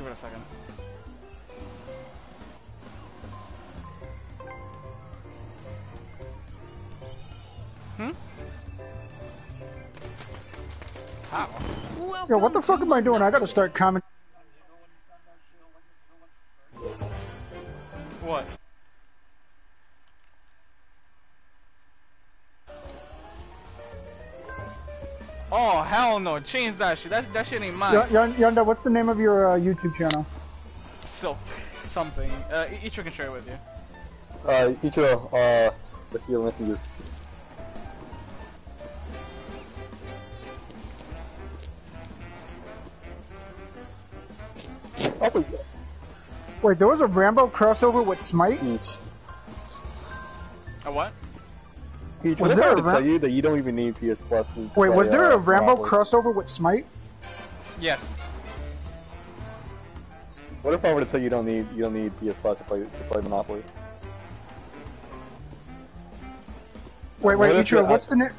give it a second. Hmm? Yo, what the fuck am I doing? I gotta start commenting. Hell no! Change that shit. That that shit ain't mine. Yonda, what's the name of your uh, YouTube channel? Silk something. Uh, Ichiro can share it with you. Uh, Ichiro, uh, the field messenger. Also, Wait, there was a Rambo crossover with Smite? A what? Each, Was what there I a to Ram- tell you that you don't even need PS Plus to Wait, play, was there uh, a Rambo Monopoly? crossover with Smite? Yes. What if I were to tell you you don't need you don't need PS Plus to play to play Monopoly? Wait, wait, What Ichiro, it- what's the name?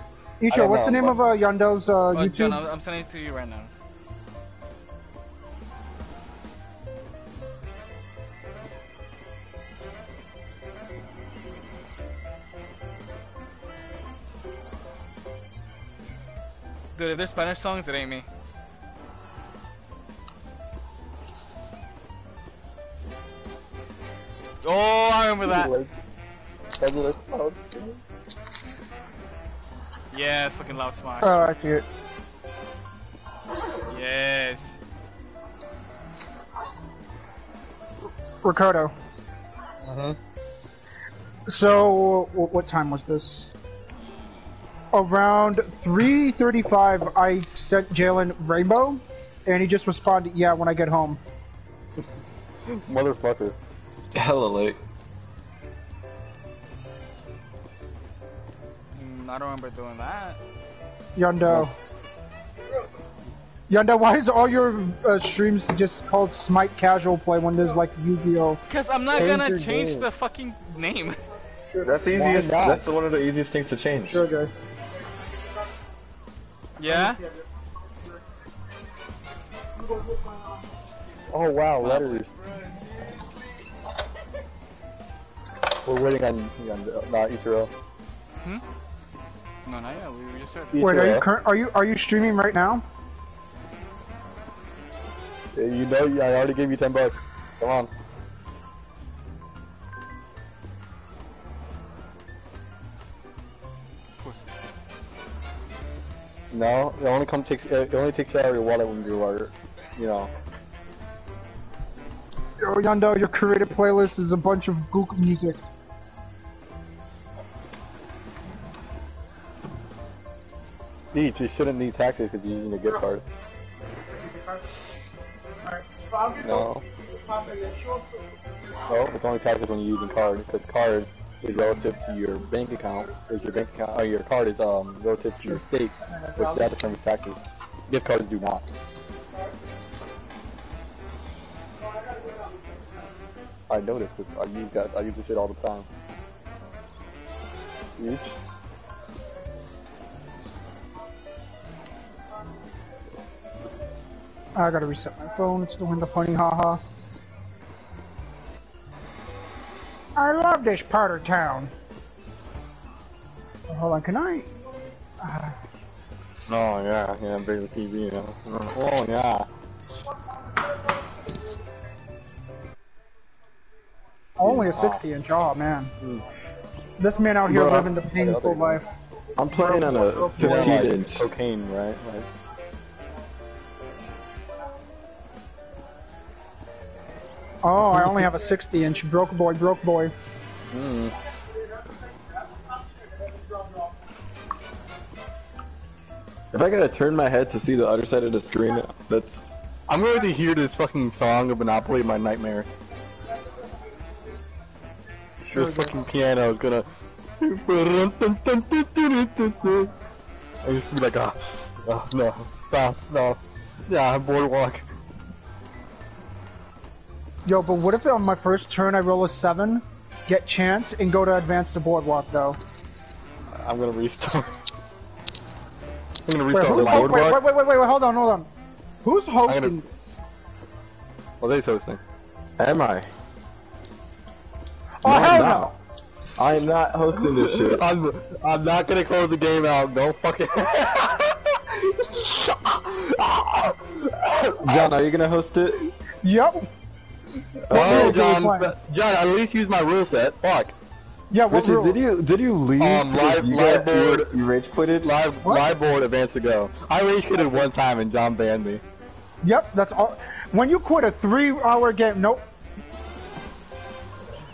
Ichiro, don't what's the know, name of but- uh, Yondo's uh, Oh, YouTube? John, I'm, I'm sending it to you right now. Dude, if there's Spanish songs, it ain't me. Oh, I remember that. Like, that's what I thought. Yes, fucking loud smash. Oh, I see it. Yes. Ricardo. Uh-huh. So, what time was this? Around 3.35, I sent Jalen Rainbow, and he just responded, yeah, when I get home. Motherfucker. Hella late. Mm, I don't remember doing that. Yondo. Yondo, why is all your uh, streams just called Smite Casual Play when there's like Yu-Gi-Oh? Cause I'm not Change gonna change name. the fucking name. That's easiest. That's one of the easiest things to change. Sure, guy. Yeah? Oh wow, letters. We're waiting on, on not Ichiro. Hmm? No, not yet. We we just started. Wait, are you Ichiro. cur- are you are you streaming right now? You know, I already gave you ten bucks. Come on. No, it only come takes it only takes you out of your wallet when you are, you know. Yo, Yondo, your created playlist is a bunch of Google music. Each, you shouldn't need taxes because you're using a gift card. No. No, it's only taxes when you're using card because card is relative to your bank account. Is your bank account? Or your card is um relative to your state, which that determines taxes. Gift cards do not. I noticed because I use that. I use this shit all the time. Each. I gotta reset my phone. It's doing the funny haha. I love this part of town. Oh, hold on, can I? Uh, Oh yeah, yeah, bring the TV. Yeah. Oh yeah. only a 60 inch. Oh man. This man out here Bruh. living the painful life. I'm playing on a You want, 15 like, inch. cocaine, right? Like, Oh, I only have a 60 inch. Broke boy, broke boy. mm. If I gotta turn my head to see the other side of the screen, that's I'm going to hear this fucking song of Monopoly in my nightmares. This fucking piano is gonna. I just to be like, ah, oh, no, no, no, yeah, boardwalk. Yo, but what if on my first turn I roll a 7, get chance, and go to advance the boardwalk though? I'm gonna restart. I'm gonna restart who's, the wait, wait, wait, wait, wait, wait, hold on, hold on. Who's hosting gonna- this? Jose's hosting. Am I? Oh No, I'm hell not. no! I am not hosting this shit. I'm, I'm not gonna close the game out. Don't fucking. John, are you gonna host it? Yep. Oh, rule John, John, at least use my rule set. Fuck. Yeah. What Richard, rule? did you did you leave? Um, live- you live got- you- board. You rage quitted. Live, What? live board advance to go. I rage quitted one time and John banned me. Yep. That's all. When you quit a three-hour game, nope.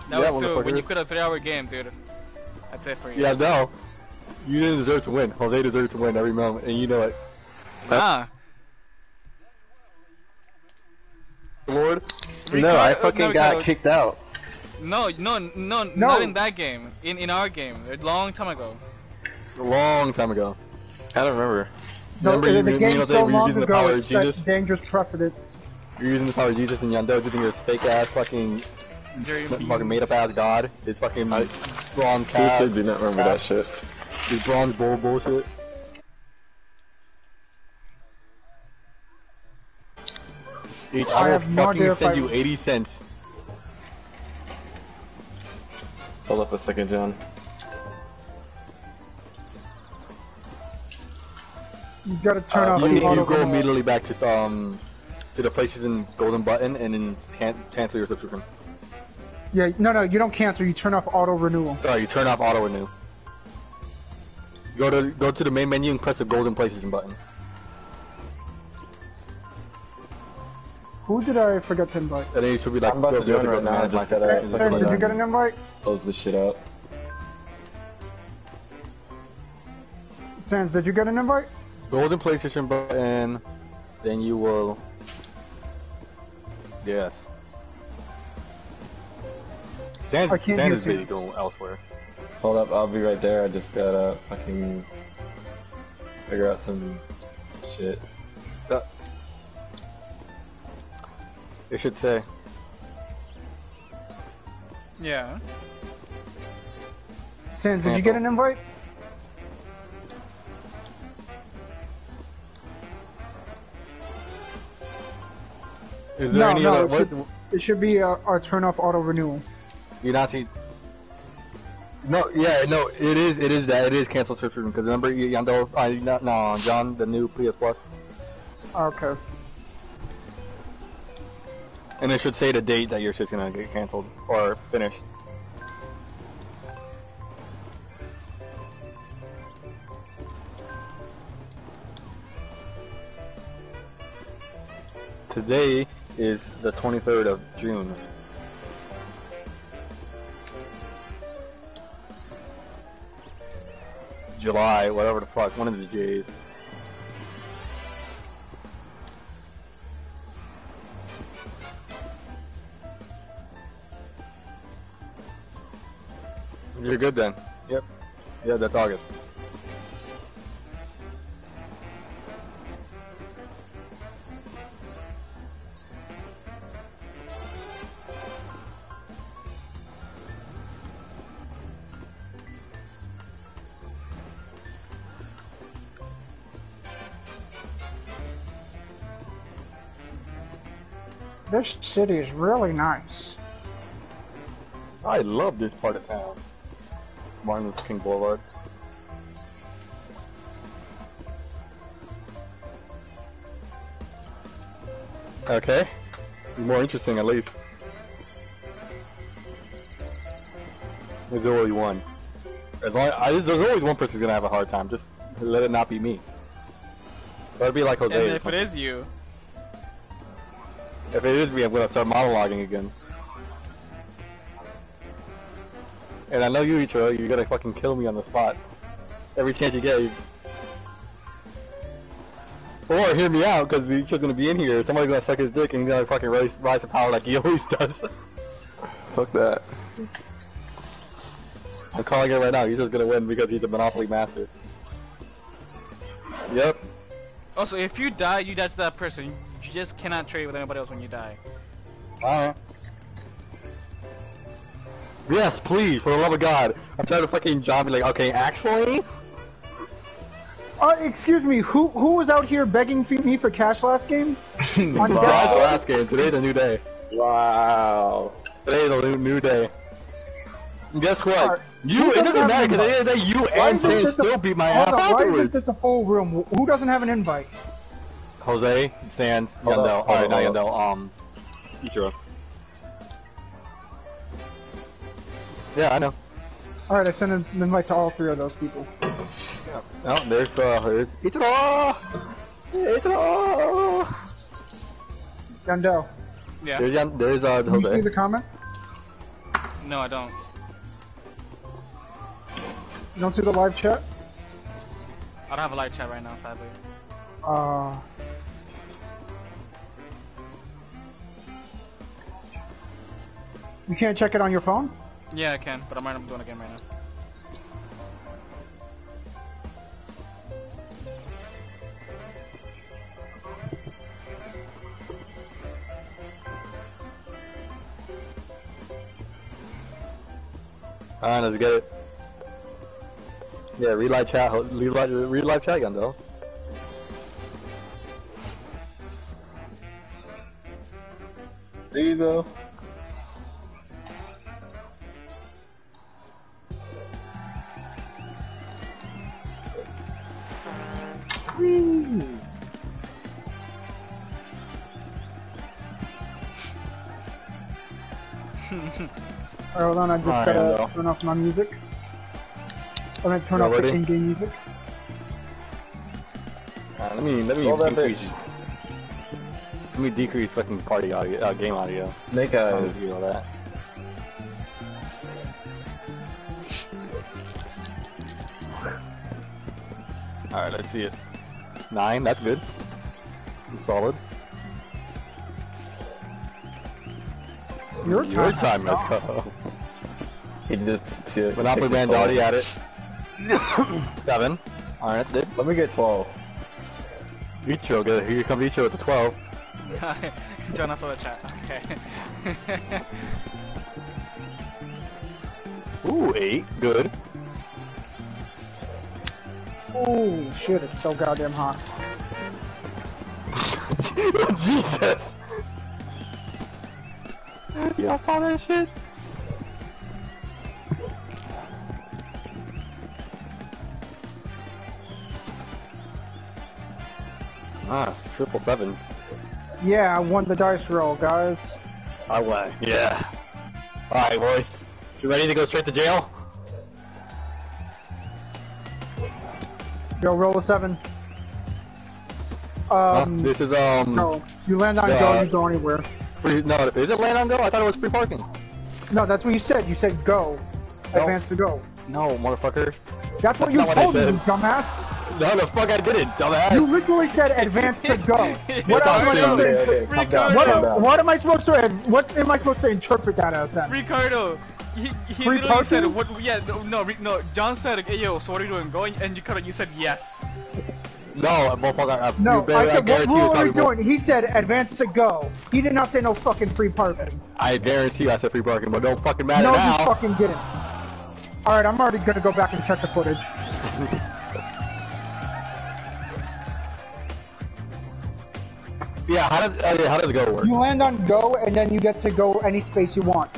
That Yeah, was too. When you quit a three-hour game, dude. That's it for you. Yeah, no. You didn't deserve to win. Jose deserved to win every moment, and you know it. Nah. Lord. no, I uh, fucking no, got Ricardo- kicked out. No, no, no, No. not in that game. In in our game, a long time ago. A long time ago. I don't remember. The, Remember the, you- the you game know, so long using the ago power it of set Jesus? dangerous precedents. You're using the power of Jesus and Yandel using his fake ass fucking Jerry fucking made up ass god. His fucking I bronze Seriously, do not remember that shit. his bronze bull bullshit. Each, I I will have no fucking send I- you 80 cents. Hold up a second, John. You gotta turn Uh, off You, the you auto go renewal. immediately back to um to the places in golden button and then can- cancel your subscription. Yeah, no, no, you don't cancel. You turn off auto renewal. Sorry, you turn off auto renew. Go to go to the main menu and press the golden PlayStation button. Who did I forget to invite? And then you should be like, I'm about to go- go join right now, just my gotta- subscriptions, Sir, like did you get an invite? Close this shit out. Sans, did you get an invite? Golden PlayStation button, then you will. Yes. Sans, Sans is busy going elsewhere. Hold up, I'll be right there. I just gotta fucking figure out some shit. it should say. Yeah. Sans, did you get an invite? Is there No, any no, other? it What, should- It should be uh, uh, turn off auto renewal. you not see? No, yeah, no, it is, it is that, it is cancel subscription because remember Y- Yandel, uh, no, no, John, the new PS Plus, Okay. And it should say the date that your shit's gonna get canceled or finished. Today is the 23rd of June. July, whatever the fuck, one of the J's. You're good then. Yep. Yeah, that's August. This city is really nice. I love this part of town. Martin Luther King Boulevard. Okay. More interesting at least. There's only one. As long I, there's always one person who's gonna have a hard time. Just let it not be me. That'd be like Jose. And if it is you, if it is me, I'm gonna start monologuing again. And I know you, Ichiro, you're gonna fucking kill me on the spot. Every chance you get. You... Or hear me out, because Ichiro's gonna be in here, somebody's gonna suck his dick and he's gonna fucking rise, rise to power like he always does. Fuck that. I'm calling it right now, Ichiro's gonna win because he's a Monopoly master. Yep. also if you die, you die to that person. You just cannot trade with anybody else when you die. Alright. Yes, please, for the love of God. I'm tired of fucking John be like, okay, actually? Uh, excuse me, who who was out here begging for me for cash last game? On That's the last game. Today's a new day. Wow. Today's a new, new day. And guess what? Alright. You, Who it doesn't doesn't matter because at the end of the day, you Why and isn't Sam this a- still beat my ass on, why isn't this a full room? Who doesn't have an invite? Jose, Sans, Hold Yandel. Alright, up, not hold Yandel. Um, Ichiro. Yeah, I know. Alright, I sent an invite to all three of those people. Yeah. No, there's uh, there's Ichiro. Ichiro. Yandel, Yeah. There's Yan, there's uh can you see the comment? No, I don't. You don't see the live chat? I don't have a live chat right now, sadly. Uh... You can't check it on your phone? Yeah, I can, but I'm, I'm doing a game right now. Alright, let's get it. Yeah, read live chat. ho- Read live, read live chat, Yandel. Do you though? Hold on, I just Alright, gotta Yandel. turn off my music. I'm gonna turn You off the in-game music. Uh, let me let me Roll that decrease. Let me decrease fucking party audio, uh, game audio. Snake eyes. do all that. Alright, let's see it. Nine, that's good. Solid. Your Your time. time, let's go. He just uh, Monopoly takes a Man's soul. already at it. Seven. Alright, that's good. Let me get 12. Ichiro, good. Here comes Ichiro with the 12. John, I saw the chat. Okay. Ooh, eight. Good. Oh shit, it's so goddamn hot. Jesus! Y'all saw that shit? Ah, triple sevens. Yeah, I won the dice roll, guys. I won. Yeah. Alright, boys. You ready to go straight to jail? Yo, roll a seven. Huh? Um, this is, um... no. You land on uh, go, you go anywhere. Free, no, is it land on go? I thought it was free parking. No, that's what you said. You said go. No. Advance to go. No, motherfucker. That's what you not what I told me, said. you dumbass. No, the fuck I didn't, dumbass. You literally said advance to go. What It's on else am I supposed Okay, to okay, down, what, am, what am I supposed to what am I supposed to interpret that as then? Ricardo, he, he Free literally said, "What? Yeah, no, no, Ri- no." John said, "Hey, yo, so what are you doing? Going?" And you kind of, you said yes. No, motherfucker. I, No, you better, I I, said what guarantee you rule are we probably more- doing? He said advance to go. He did not say no fucking free parking. I guarantee you I said free parking, but don't fucking matter No, now. you fucking didn't. Alright, I'm already gonna go back and check the footage. Yeah, how does uh, how does go work? You land on go, and then you get to go any space you want.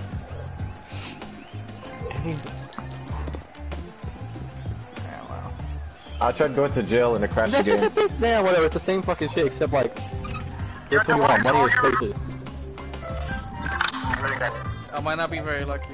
I tried going to jail and it crashed That's just again. a this. Yeah, whatever. It's the same fucking shit, except like there's 21 money is spaces. I might not be very lucky.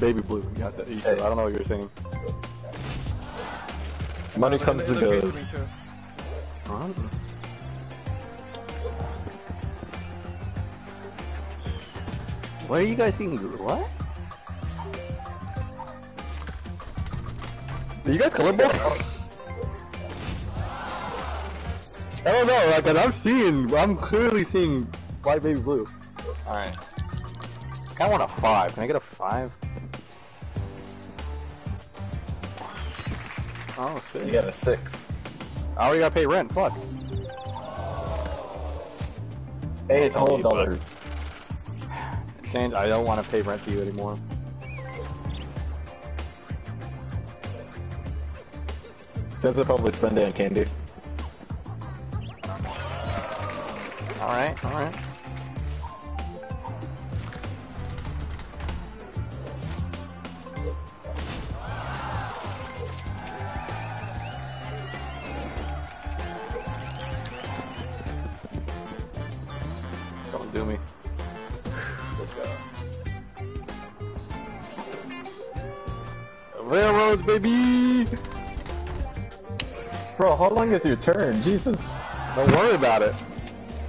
baby blue. You got that. You Hey. I don't know what you're saying. Money comes and to me goes. too. Huh? What are you guys seeing? What? Are you guys colorblind? I don't know, like, cause I'm seeing, I'm clearly seeing white baby blue. Alright. I kinda want a 5. Can I get a 5? Oh You got a six. I already gotta pay rent, fuck. Eight It's only whole dollars. Change, I don't wanna pay rent to you anymore. Since I probably spend it on candy. Alright, alright. Long is your turn? Jesus. Don't worry about it.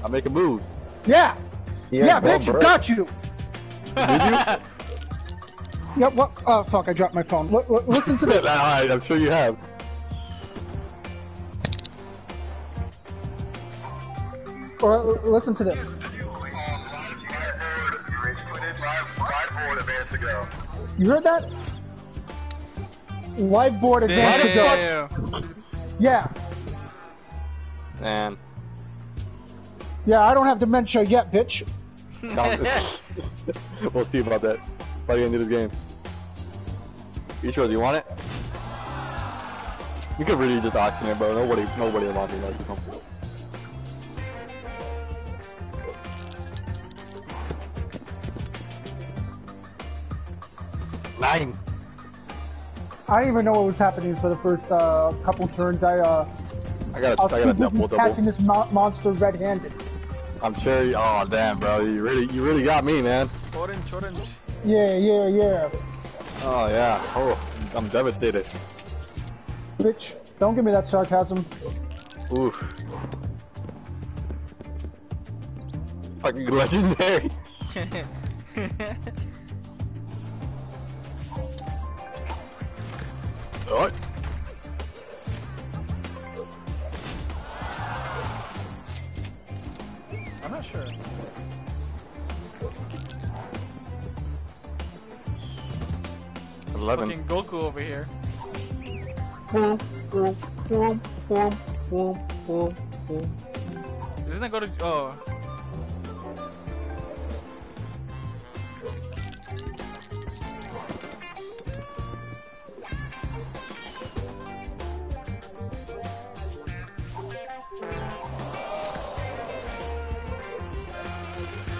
I'm making moves. Yeah. You Yeah, bitch, you got you. Did you? Yep. What? Oh fuck! I dropped my phone. L- l- listen to this. Alright, I'm sure you have. Or l- listen to this. You heard that? Whiteboard advance to go. Damn. Yeah. And Yeah, I don't have dementia yet, bitch. we'll see about that by the end of this game. You sure? Do you want it? You could really just auction it, bro. Nobody, nobody around me knows you comfortable. Nine. I didn't even know what was happening for the first uh, couple turns. I uh, I got I a, I got a busy double catching this mo- monster red-handed. I'm sure. You, oh damn, bro. You really, you really got me, man. Orange, orange. Yeah, yeah, yeah. Oh yeah. Oh, I'm devastated. Bitch, don't give me that sarcasm. Oof. Fucking legendary. What? 11. Fucking Goku over here. Isn't that go to... Oh.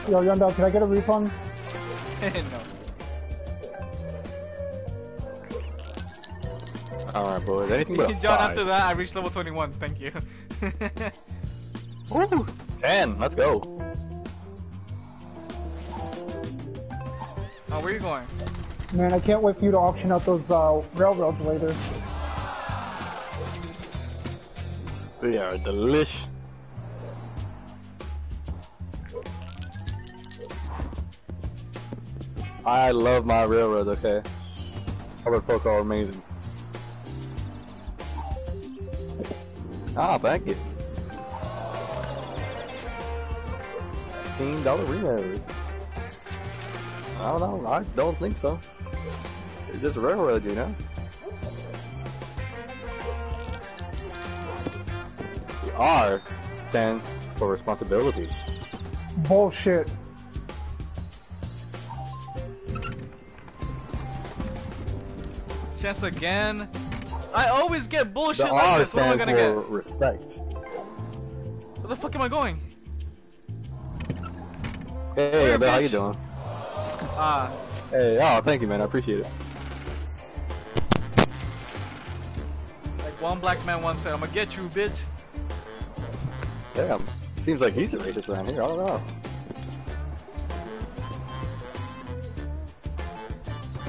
Yo, Yondo, can I get a refund? no. Boys. Anything but John, five. after that, I reached level 21. Thank you. Woo! Ten. Let's go. oh, where are you going? Man, I can't wait for you to auction out those uh, railroads later. We are delicious. I love my railroads, okay? Covered folk are amazing. Ah, thank you. Fifteen dollar Rios. I don't know. I don't think so. It's just a railroad, you know. The R stands for responsibility. Bullshit. Chess again. I always get bullshit The like this. What am I gonna get? respect. Where the fuck am I going? Hey, Where, how you doing? Ah, Hey, oh, thank you, man. I appreciate it. like one black man once said, "I'm gonna get you, bitch." Damn, seems like he's a racist around here. I don't know.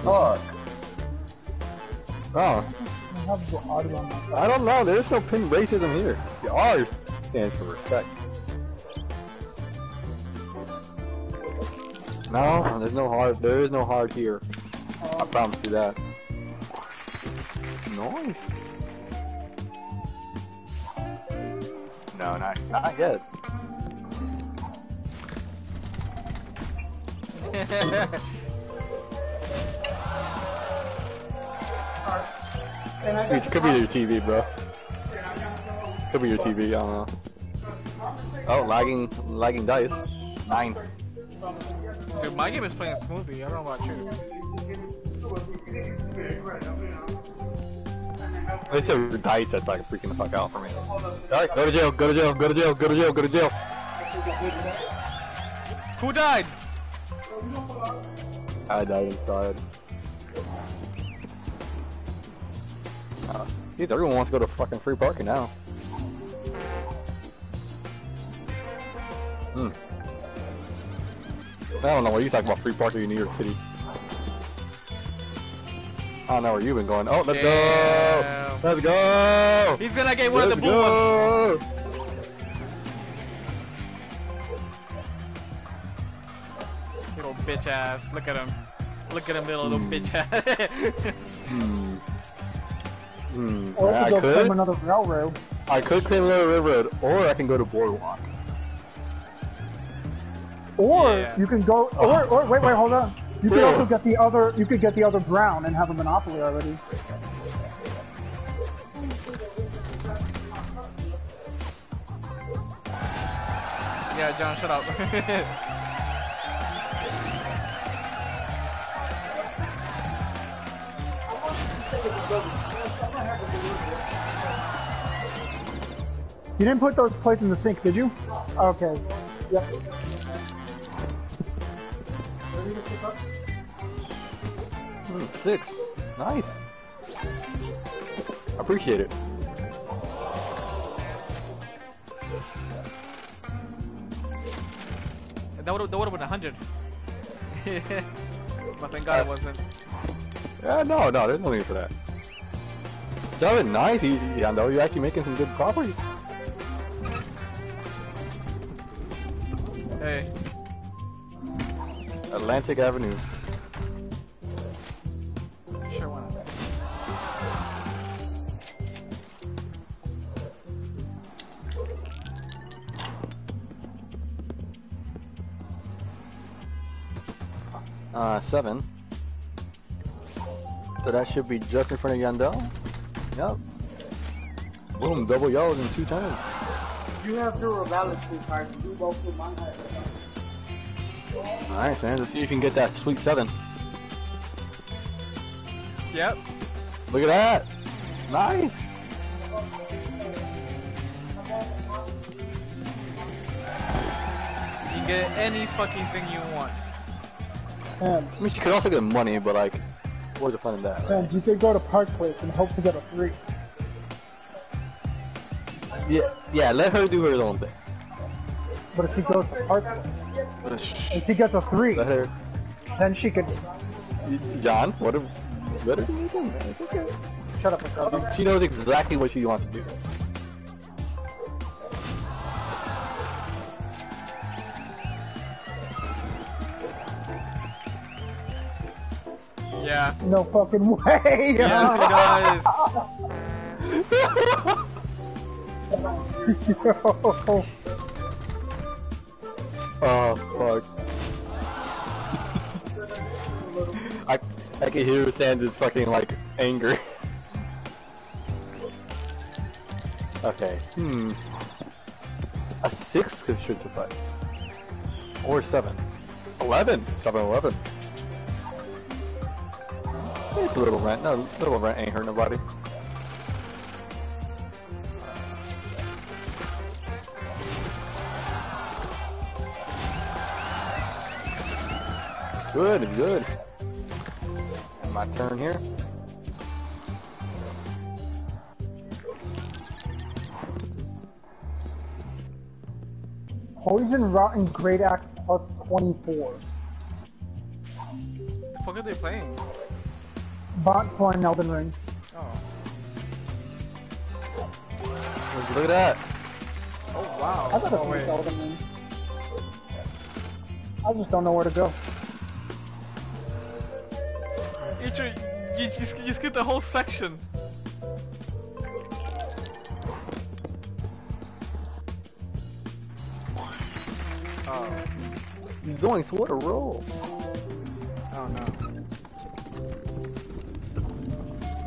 Fuck. Oh, have the on my. I don't know. There's no pin racism here. The R stands for respect. No, there's no hard. There is no hard here. I promise you that. Nice. No, not not yet. It could be your TV, bro. Could be your TV. I don't know. Oh, lagging, lagging dice. Nine. Dude, my game is playing smoothly. I don't know about you. They said dice. That's like freaking the fuck out for me. Alright, go to jail. Go to jail. Go to jail. Go to jail. Go to jail. Who died? I died inside. Uh, see, everyone wants to go to fucking free parking now. Hmm. I don't know what you talking about free parking in New York City. I don't know where you've been going. Oh, let's Damn. go! Let's go! He's gonna get one of the Let's blue ones. Little bitch ass. Look at him. Look at him, little, little Hmm. bitch ass. Hmm. Hmm. Or I I could go could. claim another railroad. I could claim another railroad, or I can go to Boardwalk. Or Yeah. you can go. Or, or wait, wait, hold on. You could Yeah. also get the other. You could get the other brown and have a monopoly already. yeah, John, shut up. You didn't put those plates in the sink, did you? Okay. Yep. Hmm, six. Nice. Appreciate it. that would that would have been a hundred. but thank God it wasn't. Yeah, no, no, there's no need for that. Seven, nice. You, yeah, no, you're actually making some good properties. Hey, Atlantic Avenue. sure why not? Uh, seven. So that should be just in front of Yandel. Yep. Boom, double yellows in two turns. You have zero valid free cards. You both with my head. Nice, man. Let's see if you can get that sweet seven. Yep. Look at that. Nice. You can get any fucking thing you want. And, I mean, she could also get money, but like, what's the fun in that? Right? you could go to Park Place and hope to get a three. Yeah, yeah. Let her do her own thing. But if she goes to Park Place Shh. and she gets a three, Let her. then she could John, what? If, let her do her thing, man. It's okay. shut up. Ricardo. She knows exactly what she wants to do. Yeah. No fucking way. Yes, he Oh fuck. I I can hear Sans' fucking like anger. okay. Hmm. A six should suffice. Or seven. Eleven. Seven eleven. It's a little rent. No, little rent ain't hurt nobody. Good, it's good. And my turn here. Poison Rotten Great Axe plus 24. the fuck are they playing? Bot playing Elden Ring. Oh. Look at that. Oh wow. I gotta oh, finish wait. Elden Ring. I just don't know where to go. Ichi, you just you skipped the whole section. Oh, He's doing what a roll. oh no.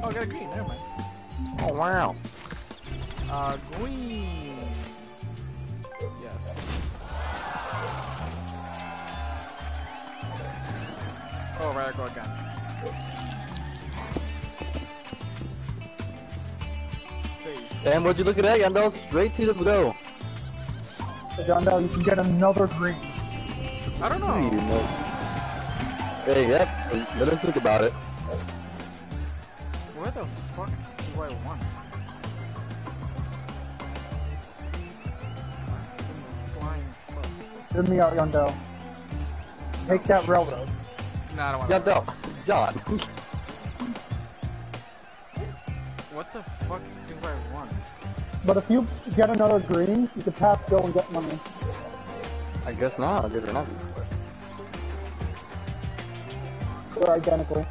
Oh, I got a green. Never mind. Oh wow. Uh, green. Yes. Oh, right, I go again. Six. And would you look at that, Yandel? Straight to the go. So John Doe, you can get another green. I don't What do you know. know? Hey, yep. Let him think about it. Where the fuck do I want? Flying fuck. Hear me out, Yondell. Take that railroad. Nah, I don't want Yandel, John. What the fuck do I want? But if you get another green, you can pass go and get money. I guess not. I guess we're not. They're identical.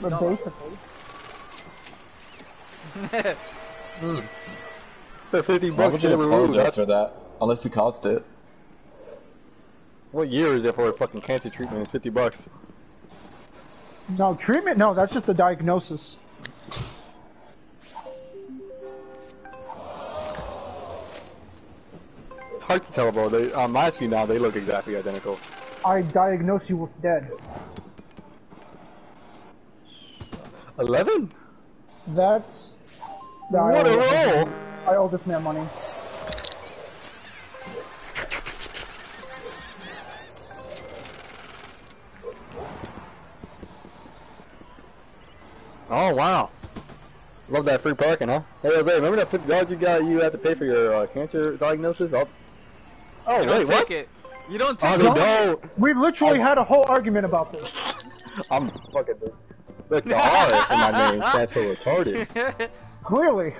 But dollars. basically, hmm. For 50 Why bucks would you apologize that. for that? Unless you caused it. What year is it for a fucking cancer treatment? It's 50 bucks. no treatment. No, that's just the diagnosis. It's hard to tell, bro. They, on my screen now, they look exactly identical. I diagnose you with dead. 11? That's. I What a owe this roll! man- I owe this man money. Oh, wow. Love that free parking, huh? Hey, Jose, remember that $50 you got you had to pay for your uh, cancer diagnosis? Oh, oh You don't wait, take what? it. You don't Oh, take they it. don't. We literally had a whole argument about this. I'm fucking... Look, the R in my name stands for retarded. Clearly.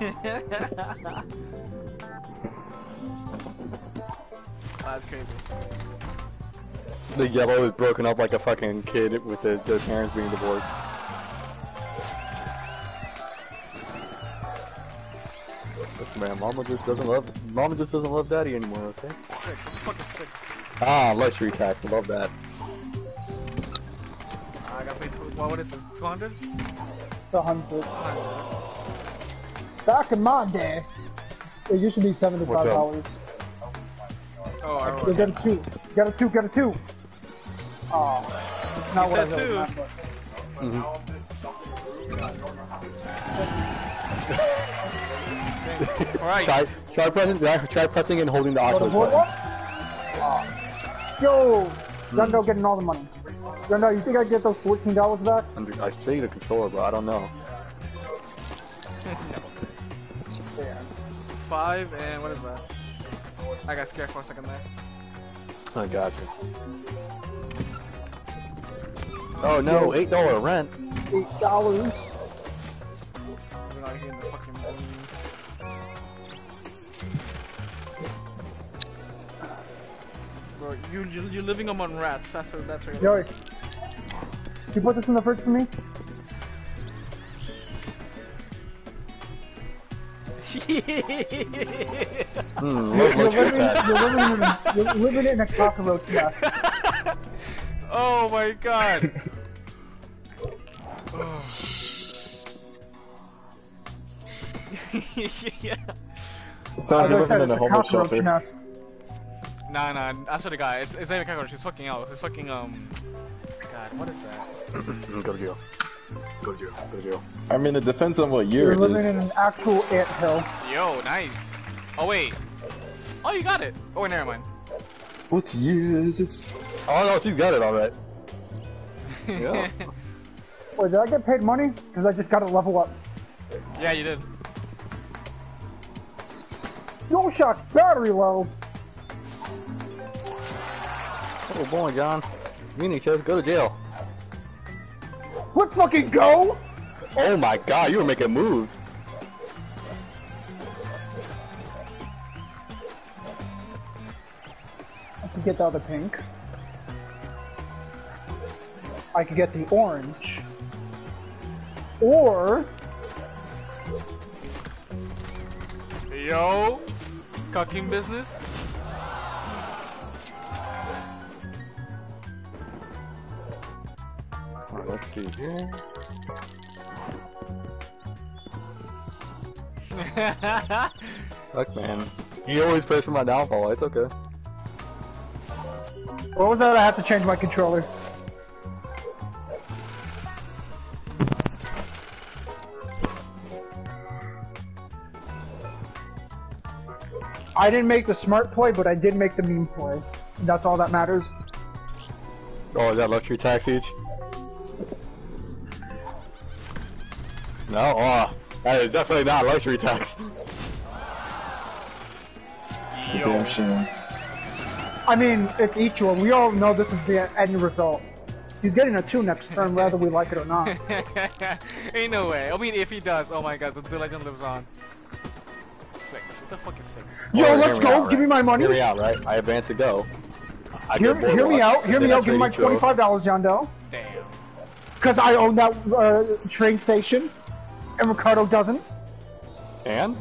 That's crazy. The yellow is broken up like a fucking kid with their, their parents being divorced. Man, mama just doesn't love mama just doesn't love daddy anymore, okay? Six. What the fuck is six? Ah, luxury tax, I love that. I gotta pay. Tw- what, what is this? Two hundred? The hundred. Back in my day, it used to be seventy-five dollars. Oh, I You remember. get a two. Get a two. Get a two. Oh, not You what I said really two. Mm-hmm. meant, but- Alright. Try try pressing try, try pressing and holding the ah. Go to Oculus board button. Oh. Yo, Gundo getting all the money. Gundo, you think I get those fourteen dollars back? i see the controller, but I don't know. Five and what is that? I got scared for a second there. I got you. Oh no, eight dollar rent. Eight dollars. Bro, you, you you're living among rats. That's what that's what. Joey, you put this in the fridge for me? Hmm, You're, you're living, you're living in a, you're living in a cockroach nest. oh my god. yeah. Sounds As I like living in a it's homeless shelter. nest. Nah, nah. I swear to God, it's it's not even cockroach. It's fucking owls. It's fucking um. God, what is that? Go to jail. Go to jail. Go to jail. I mean, it depends on what year You're it living is. in an actual ant hill. Yo, nice. Oh wait. Oh, you got it. Oh, wait, never mind. What year is it? Oh no, she's got it all right. Yeah. Wait, did I get paid money? Because I just got to level up. yeah, you did. Dual shock battery low. Oh boy, John. Meaning chest, go to jail. Let's fucking go! Oh my god, you were making moves. I could get the other pink. I could get the orange. Or Yo, cucking business. Alright, let's see here. Fuck man. You always push for my downfall, it's okay. what was that? I have to change my controller. I didn't make the smart play, but I did make the meme play. That's all that matters. Oh, is that luxury tax each? No? Oh, that is definitely not luxury tax. It's a damn shame. I mean, it's each one. We all know this is the end result. He's getting a two next turn, whether we like it or not. Ain't no way. I mean, if he does, oh my god, the, the legend lives on. Six. What the fuck is six? Yo, Or let's go. out, Give me my money. Hear me out, right? I advance to go. I Hear, hear me out. Hear me out. Give me my $25, John Doe. Damn. Because I own that uh, train station, and Ricardo doesn't. And?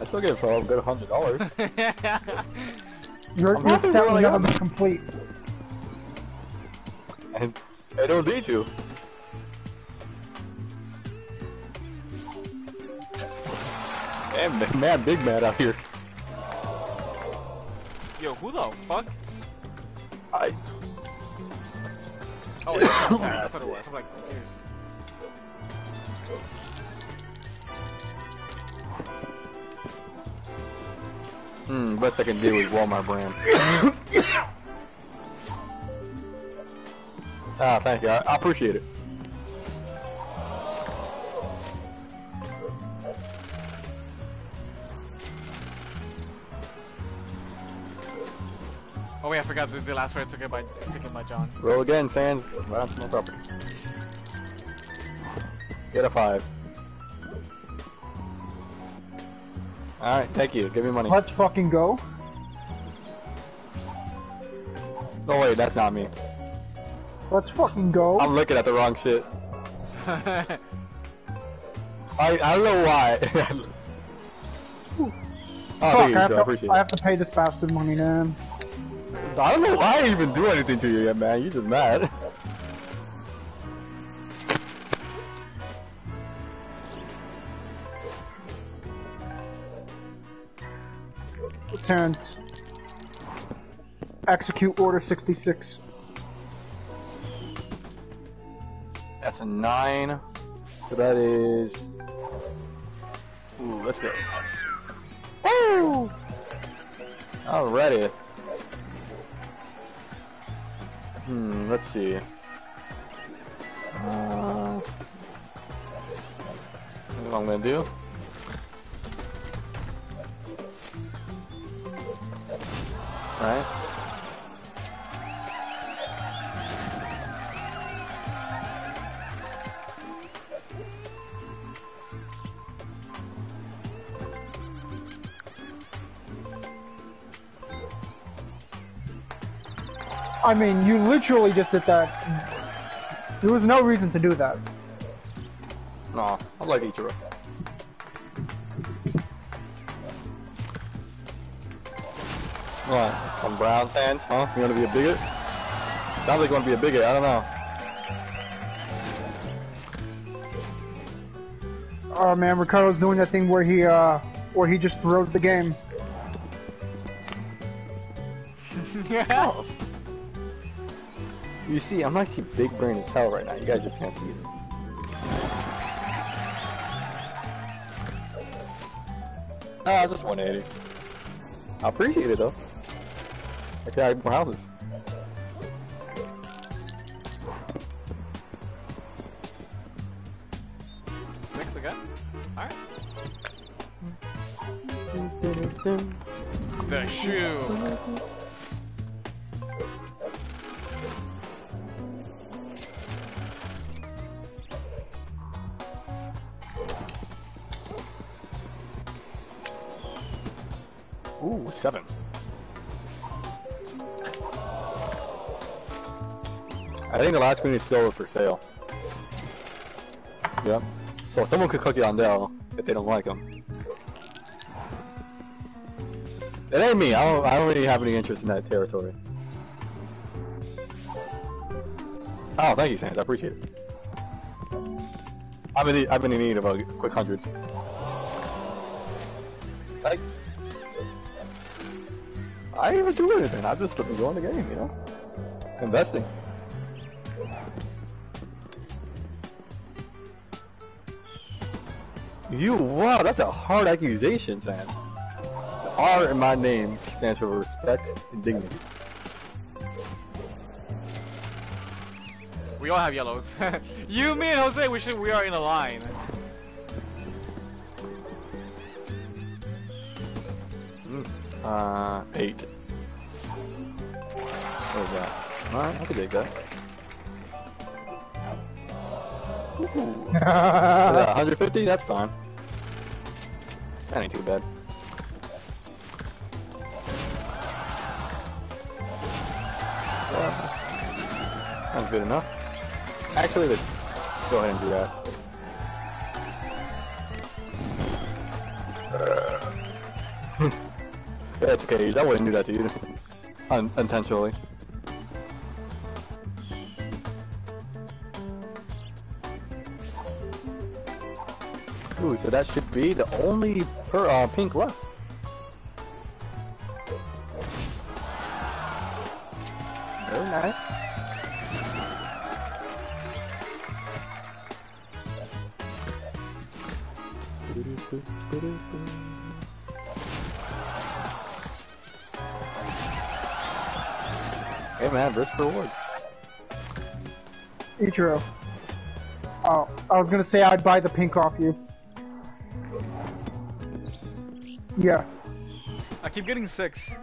I still get it for a good hundred dollars. Your, I'm your happy with set what will I never got. be complete. and I don't need you. Man, man, man, big man out here. Yo, who the fuck? I. Oh, it's not tax. That's what it was. I'm like, who cares? Hmm, best I can do is Walmart brand. ah, thank you. I, I appreciate it. Oh wait, I forgot the, the last word I took it by sticking by John. Roll again, Sans. Onto my property. Get a five. Alright, thank you. Give me money. Let's fucking go. No, wait, that's not me. Let's fucking go. I'm looking at the wrong shit. I, I don't know why. oh, Fuck, you, I, have Joe. I to, I have to pay this bastard money, man. I don't know why I even do anything to you yet, man. You're just mad. Terrence. Execute Order 66. That's a nine. So that is. Ooh, let's go. Woo! Alrighty. Hmm, let's see. Uh, what I'm gonna do? Right? I mean, you literally just did that. There was no reason to do that. No, I like Ichiro. On Browns fans? Huh? You want to be a bigot? Sounds like you want to be a bigot. I don't know. Oh man, Ricardo's doing that thing where he uh, where he just wrote the game. yeah. You see, I'm actually big brain as hell right now. You guys just can't see it. Ah, just 180. I appreciate it though. I can have more houses. Six again? Alright. The shoe. Think the last queen is still for sale. Yep. So someone could cook Yandel if they don't like him. It ain't me. I don't. I don't really have any interest in that territory. Oh, thank you, Sans. I appreciate it. In. The, I'm in need of a quick hundred. Like, I didn't even do anything. I just enjoying the game, you know, investing. You wow, that's a hard accusation, Sans. The R in my name stands for respect and dignity. We all have yellows. you, me, and Jose, we should. We are in a line. Uh, eight. What is that? Alright, I can take that. Ooh. Yeah, 150? That's fine. That ain't too bad. Yeah. Sounds good enough. Actually, let's go ahead and do that. That's okay, I wouldn't do that to you. Un intentionally. So that should be the only per uh, pink left. Very nice. Hey man, risk reward. Ichiro. Oh, I was gonna say I'd buy the pink off you. Yeah. I keep getting six.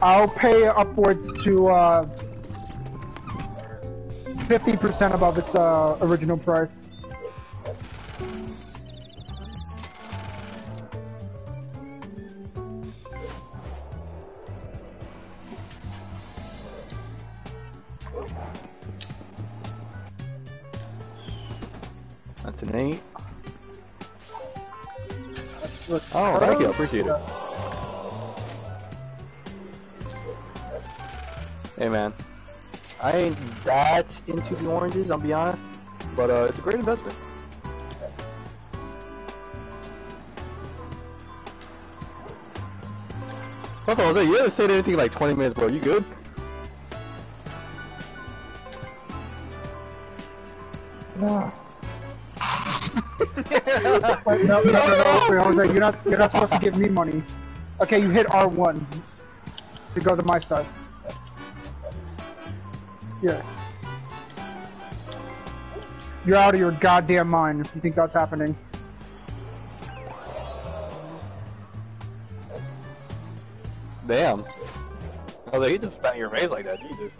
I'll pay upwards to uh, 50% above its uh, original price. Into the oranges, I'll be honest. But uh, it's a great investment. Also, Jose, you haven't said anything in like 20 minutes, bro. You good? Wait, no, no, no, no, Jose, you're not, you're not supposed to give me money. Okay, you hit R1 to go to my side. Yeah. You're out of your goddamn mind if you think that's happening. Damn. I was like, he just spat in your face like that. Jesus.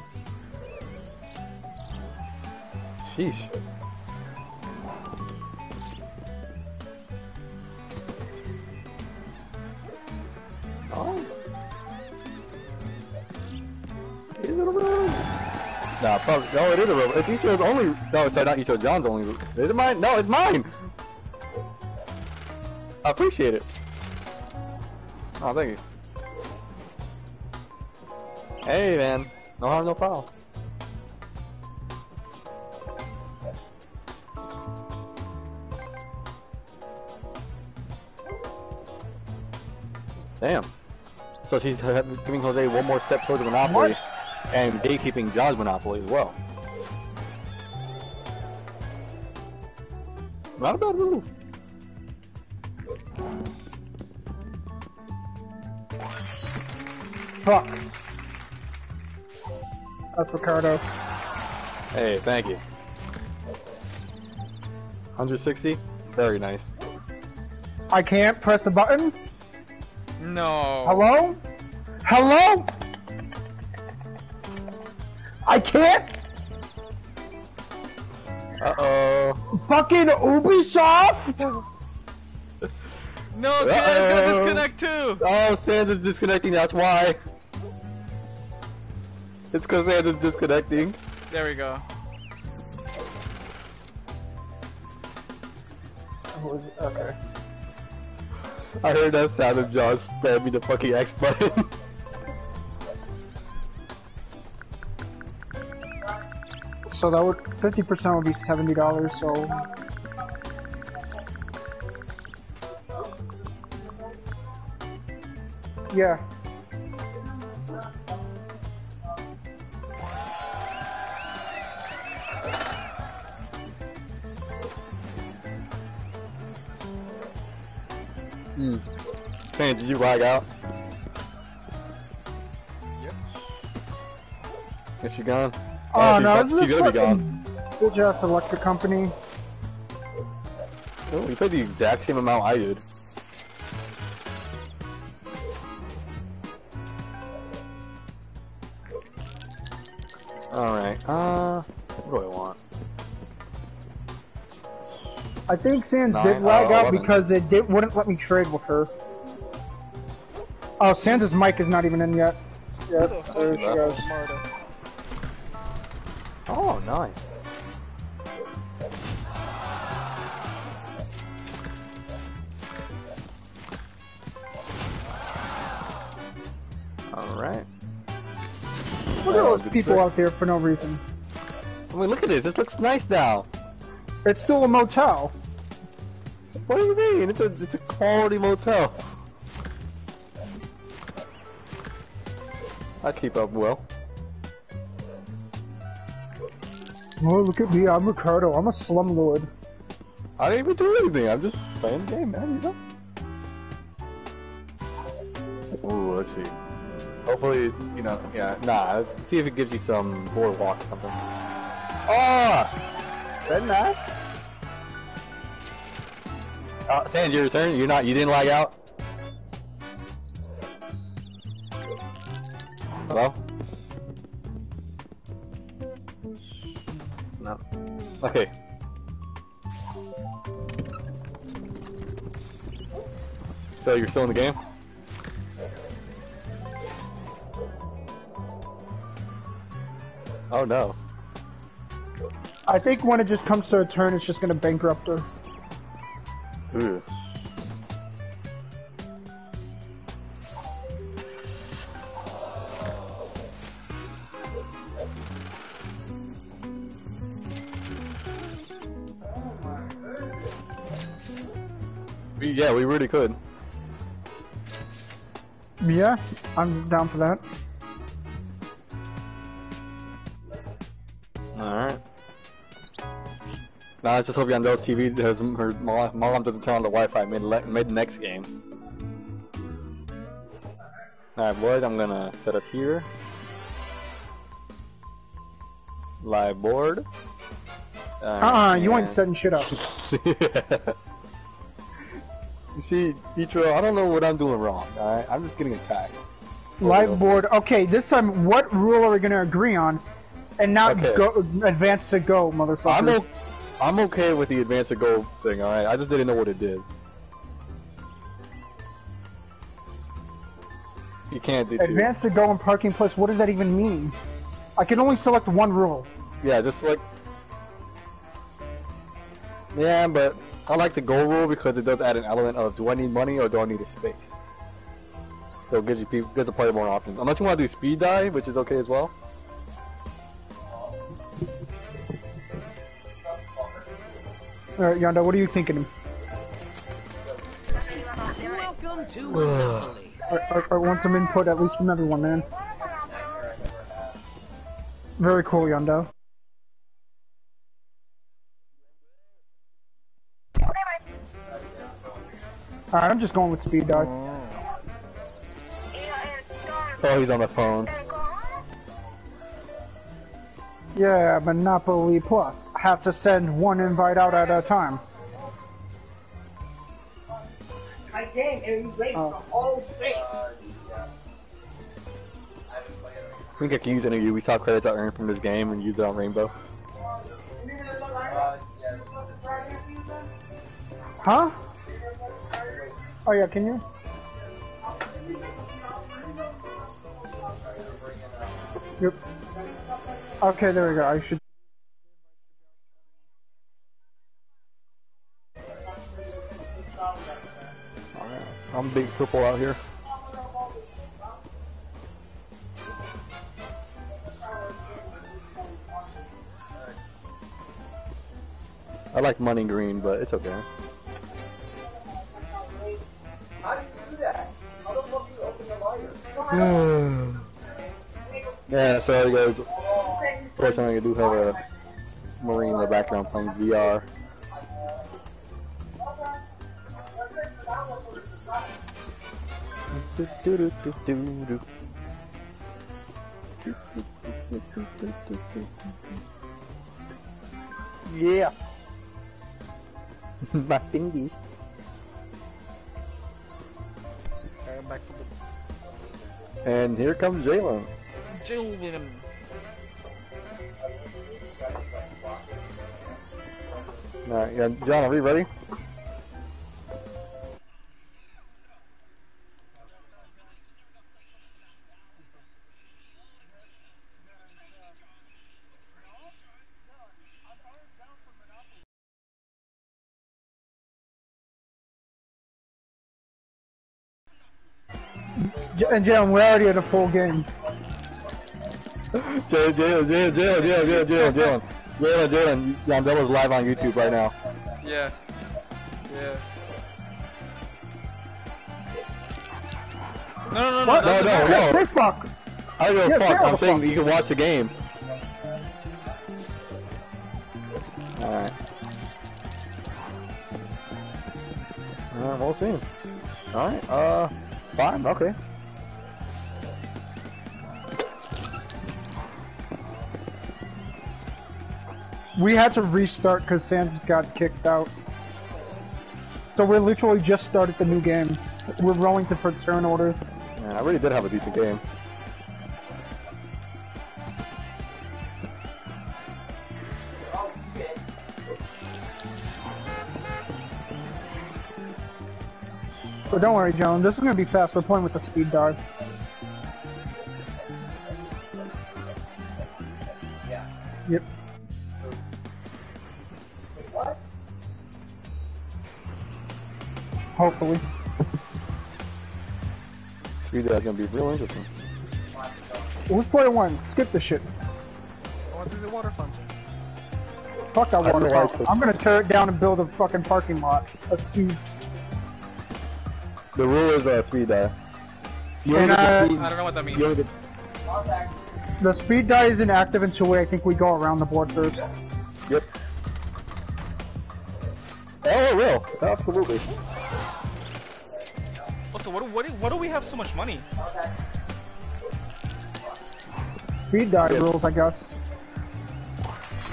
Sheesh. Oh. Nah, probably, no, it is a room. It's Ichiro's only. No, sorry, not Ichiro. John's only. Is it mine? No, it's mine. I appreciate it. Oh, thank you. Hey, man. No harm, no foul. Damn. So she's giving Jose one more step towards the monopoly, and gatekeeping Jaws monopoly as well. Not a bad move. Fuck. That's Ricardo. Hey, thank you. 160? Very nice. I can't press the button? No. Hello? Hello? I can't? Uh-oh. Fucking Ubisoft? No, Kinetic's gonna disconnect too. Oh, Sans is disconnecting, that's why. It's because Sans is disconnecting. There we go. Okay. I heard that sound of John spam me the fucking X button. So that would 50% would be $70, so Yeah. Hmm. Sans, did you lag out? Yep. Is she gone? Oh, she's no, got- this is gonna be fucking bitch ass electric company. Oh, you paid the exact same amount I did. Alright, uh, what do I want? I think Sans Nine- did lag oh, out 11. because it did, wouldn't let me trade with her. Oh, Sans' mic is not even in yet. Yep, there she goes. Oh, nice. Alright. Look at Oh, those people out there for no reason. I mean, look at this. This looks nice now. It's still a motel. What do you mean? It's a it's a quality motel. I keep up well. Oh, look at me, I'm Ricardo. I'm a slumlord. I didn't even do anything. I'm just playing the game, man. You know. Ooh, let's see. Hopefully, you know, yeah. Nah, let's see if it gives you some boardwalk or something. Oh, that nice. Uh, Sans, your turn. You're not. You didn't lag out. Hello. Okay. So you're still in the game? Oh no. I think when it just comes to a turn, it's just gonna bankrupt her. Ooh. Yeah, we really could. Yeah, I'm down for that. Alright. Now let's just hope Yandel's TV has her mom, doesn't turn on the Wi-Fi mid mid next game. Alright, boys, I'm gonna set up here. Live board. Uh-uh, you ain't setting shit up. You see, Detro, I don't know what I'm doing wrong. Alright, I'm just getting attacked. Live board. Okay, this time, what rule are we gonna agree on? And not Okay. go advance to go, motherfucker. I'm o- I'm okay with the advance to go thing. All right, I just didn't know what it did. You can't do two. Advance to go in parking place. What does that even mean? I can only select one rule. Yeah, just like. Yeah, but I like the goal rule because it does add an element of do I need money or do I need a space? So it gives you people, gives the player more options. Unless you want to do speed die, which is okay as well. Uh, Alright, Yonda, what are you thinking? Welcome to Monopoly. I, I, I want some input, at least from everyone, man. Very cool, Yondo. Alright, I'm just going with speed die. Oh, he's on the phone. Yeah, Monopoly Plus. I have to send one invite out at a time. My game and you wait Oh. for whole thing. I think I can use any of you. We saw credits I earned from this game and use it on Rainbow. Huh? Oh yeah, can you? Yep. Okay, there we go. I should. Alright. I'm big purple out here. I like money green, but it's okay. yeah, sorry guys. Fortunately, I do have a Marine in the background playing VR. Yeah. My fingies. And here comes Jalen. Jalen. Alright, yeah, John, are we ready? And Jalen, we're already at a full game. Jalen, Jalen, Jalen, Jalen, Jalen, Jalen, Jalen, Jalen, Jalen, Jalen, Yandella's live on YouTube right now. Yeah. Yeah. No, no, no, no. What? No, that's no, okay. no. Hey, fuck. I don't give Yeah, a fuck, I'm saying fuck. you can watch the game. Alright. Uh, we'll see. Alright, uh, fine, okay. We had to restart because Sans got kicked out. So we literally just started the new game. We're rolling to for turn order. Man, I really did have a decent game. So don't worry, Joan. This is gonna be fast. We're playing with the speed die. Hopefully. Speed Die's gonna be real interesting. Who's player one? Skip the shit. Going through the water fountain. Fuck that water fountain. I'm gonna tear it down and build a fucking parking lot. Let's do. The rule is uh, speed die. You And, uh, the speed, I don't know what that means. you only get, The speed die isn't active until we I think we go around the board first. yep. Oh, it will. Absolutely. Also, what, do- what, do- what do we have so much money? Speed die Yeah. rules, I guess.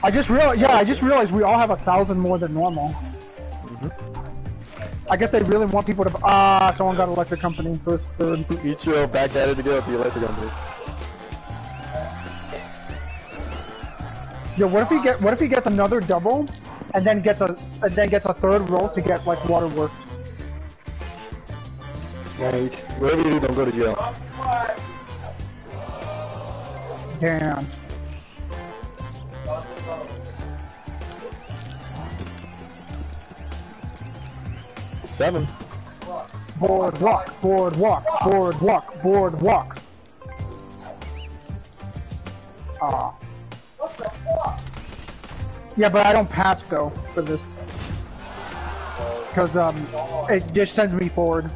I just realized, yeah, I just realized we all have a thousand more than normal. I guess they really want people to. Ah, someone got electric company first, third. Ichiro back at it to get up the electric company. Yo, what if he get? What if he gets another double, and then gets a, and then gets a third roll to get like waterworks? Right. Whatever you do, don't go to jail. Damn. Seven. Boardwalk, boardwalk, boardwalk, boardwalk. Ah. Yeah, but I don't pass go for this. Because um, it just sends me forward.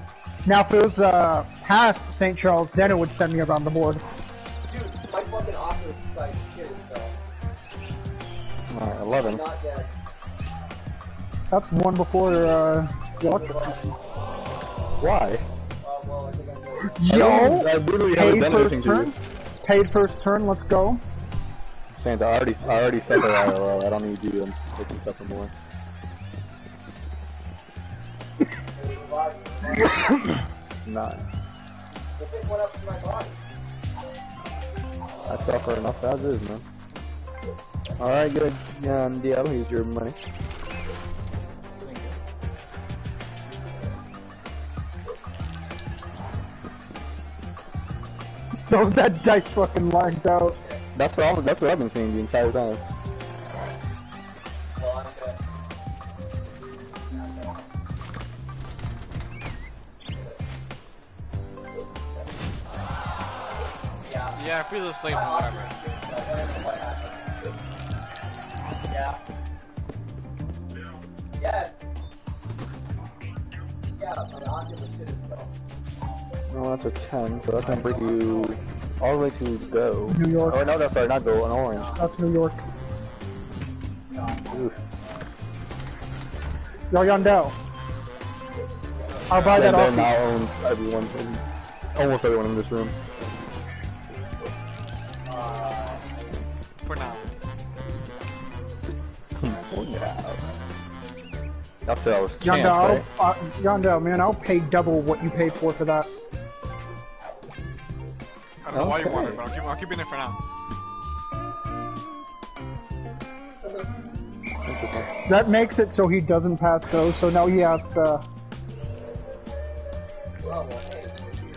Now, if it was uh, past St. Charles, then it would send me around the board. Dude, my fucking office is like shit, so Alright, eleven. not dead. That's one before uh, the electric. Why? Uh, well, I think I'm going Yo, I literally haven't paid done anything first to you. turn. Paid first turn. Let's go. Santa, I already, I already set the IRL. I don't need you to make me suffer more. Body. I suffer enough as is, man. Alright, good. Um, Diablo, here's your money. So that dice fucking lagged out. That's what, I was, that's what I've been seeing the entire time. Yeah, I feel the same, whatever. Yeah. Yes. Yeah, but the Oculus did itself. No, that's a 10, so that's gonna bring you all the way to go. New York. Oh, no, that's sorry, not go, an orange. That's New York. Oof. Yo, Yandel. I'll buy that Ben off now owns everyone, in, almost everyone in this room. For now. oh, yeah. That's what I was Yandel, chance, right? I'll, uh, Yandel, man, I'll pay double what you paid for for that. I don't know why you Okay. want it, but I'll keep, I'll keep it in for now. That makes it so he doesn't pass go, so now he has to...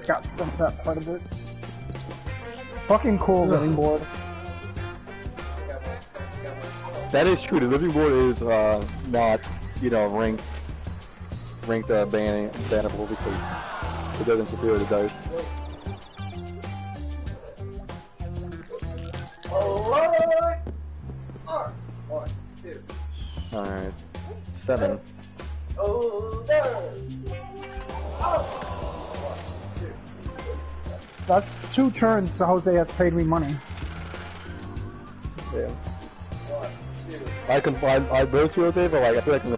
Got sent that part of it. Fucking cool living board. That is true. The living board is uh, not, you know, ranked, ranked uh, ban bannable because it doesn't interfere with the dice. Alright! Alright. One, two. All right, seven. Oh, there! That's two turns so Jose has paid me money. Yeah. I can find I both feel but like I feel like I'm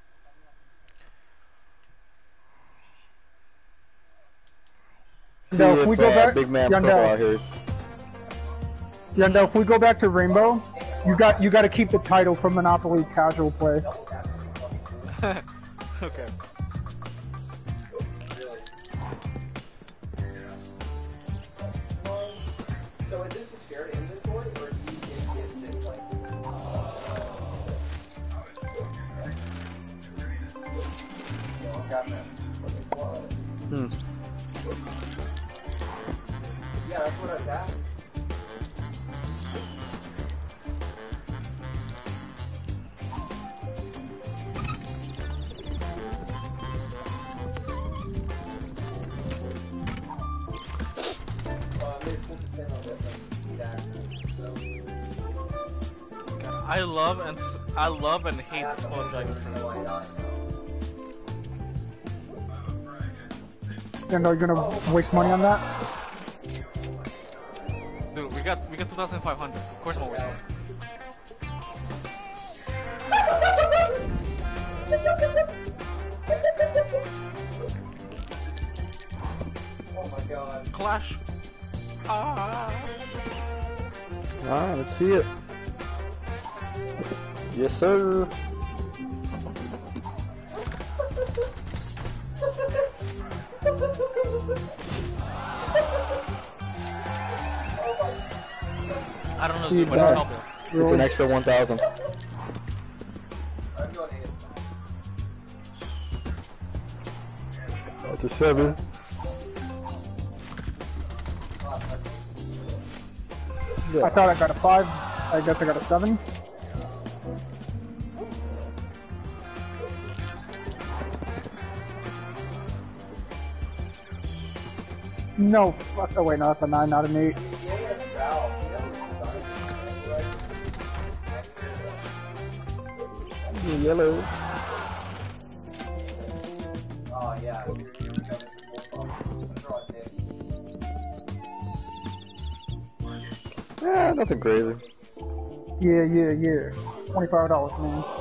So See if we go uh, back, big man purple Yandel, out here. Yandel, if we go back to Rainbow, you got you got to keep the title for Monopoly casual play. okay. Love and hate the spoil dragon for now. Why not? Yandel, you're gonna waste money on that? Dude, we got we got 2,500. Of course, I'm always going. Oh my god. Clash. Ah. Alright, let's see it. Yes, sir. I don't know, Dude, dude, but it's that- helping. It's an extra 1,000. I'm going in. That's a seven. I thought I got a five. I guess I got a seven. No, fuck. Oh wait, no, that's a nine, not an eight. Yellow. Oh yeah. Here, here we go. This is full phone. I'm gonna draw a dick. Yeah, nothing crazy. Yeah, yeah, yeah. Twenty-five dollars, man.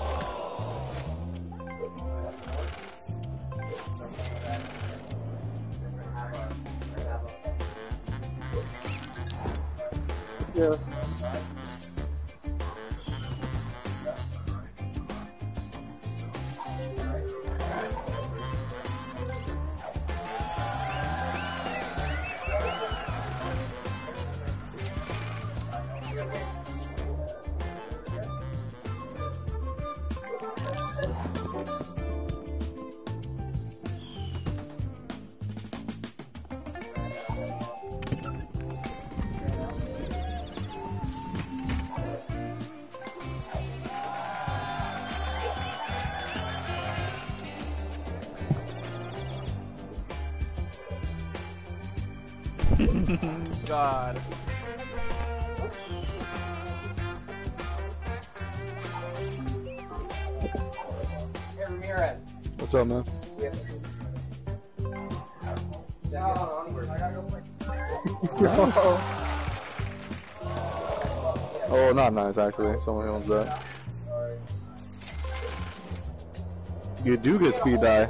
Ramirez. What's up, man? We have to- Down onward. I gotta go play. Oh, not nice actually. Someone owns that. You do get speed die.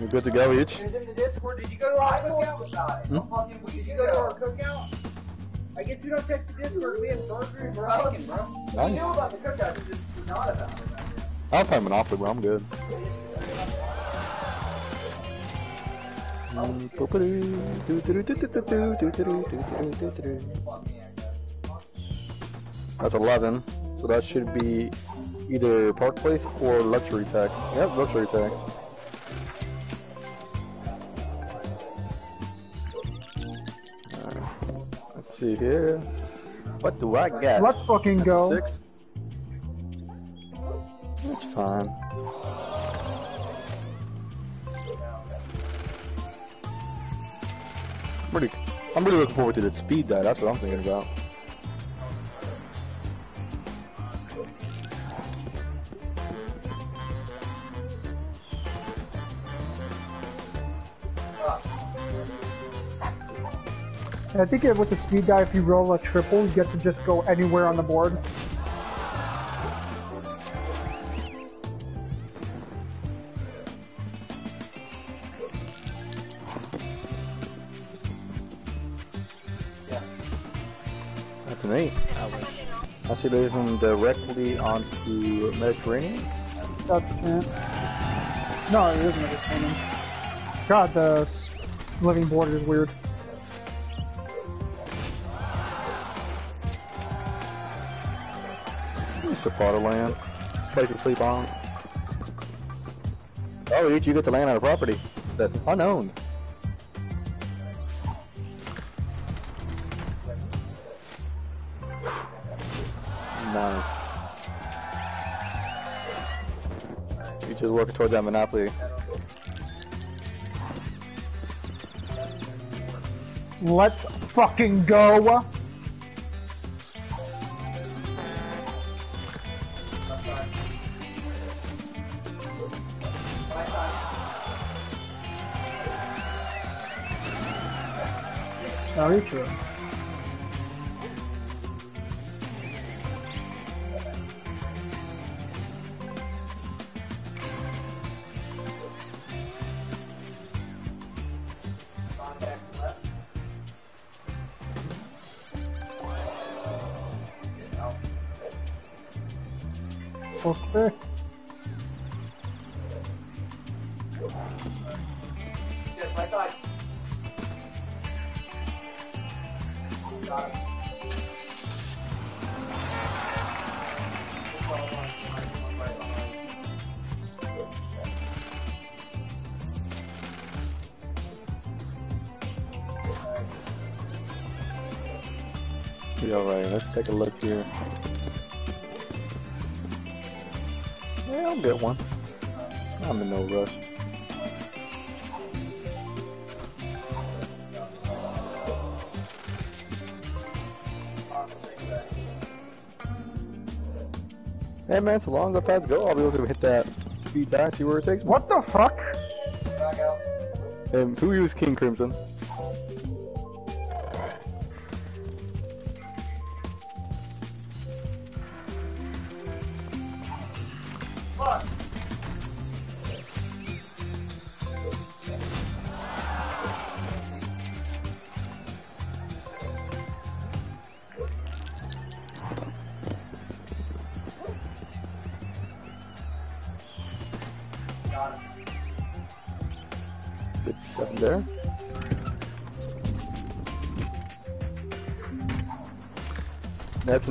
You're good to go, each. It was in the Discord. Did you go to our cookout? Hmm? Did you go to our cookout? I guess we don't check the Discord. We have burgers and chicken, bro. We Nice. knew about the cookout. We just forgot about it. I'll play Monopoly, bro. I'm good. That's 11, so that should be either Park Place or Luxury Tax. Yep, Luxury Tax. Alright, Let's see here. What do I get? Let's fucking That's go. Six. It's fine. I'm really, I'm really looking forward to the speed die. That's what I'm thinking about. I think with the speed die, if you roll a triple, you get to just go anywhere on the board. See directly onto Mediterranean. That's a chance. No, it isn't entertaining. God, the living board is weird. It's a plot of land. Place to sleep on. Oh, each you get to land on a property that's unowned. Working toward that monopoly. Let's fucking go! Very true. Take a look here. Yeah, I'll get one. I'm in no rush. Hey man, so long as I pass go, I'll be able to hit that speed dash, see where it takes me. What the fuck? Back out. Um, who used King Crimson?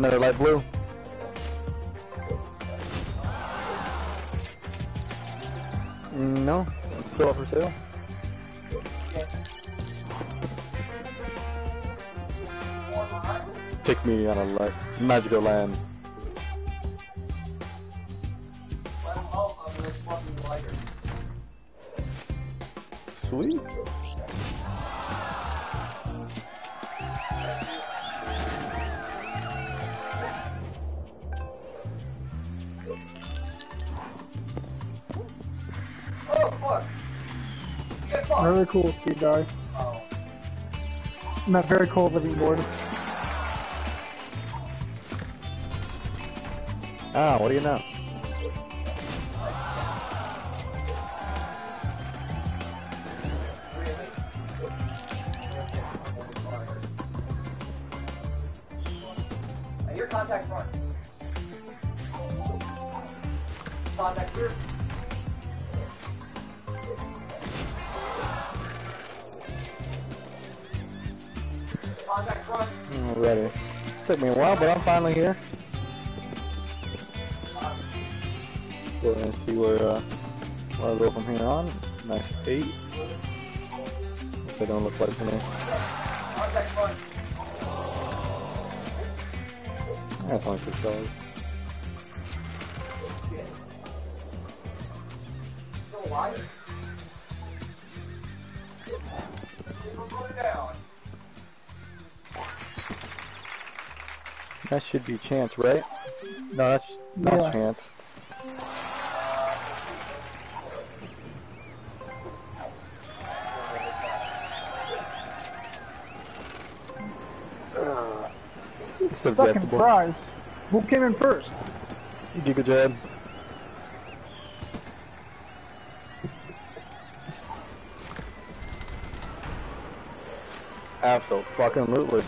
Another light blue. No, it's still up for sale. Take me on a magical land. Die. Oh. Not very cool living board. Ah, what do you know? Here. Go ahead and see where, uh, where I go from here on. Nice eight. If they don't look like me. That's only six dollars. That should be chance, right? No, that's not Yeah. chance. Uh, Second Susceptible. prize. Who came in first? You did Giga Jab. Absolutely.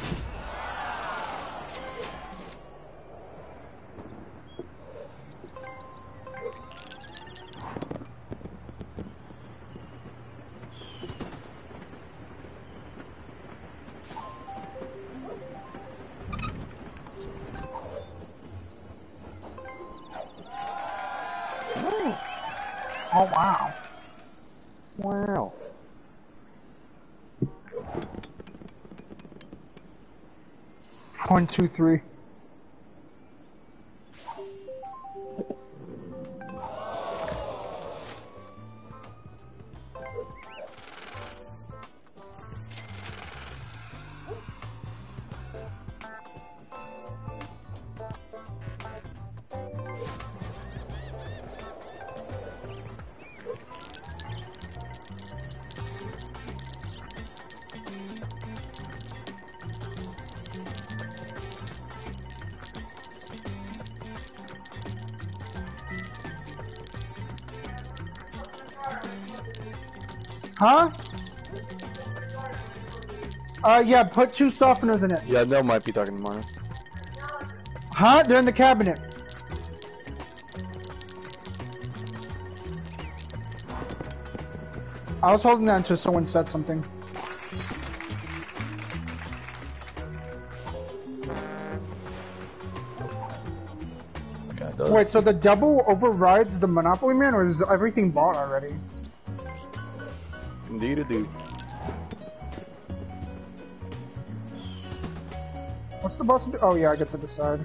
Oh wow. Wow. One, two, three. Uh, yeah, put two softeners in it. Yeah, Nell might be talking tomorrow. Huh? They're in the cabinet. I was holding that until someone said something. Wait, so the double overrides the Monopoly Man, or is everything bought already? Indeed, it do. The boss do? Oh yeah, I get to decide.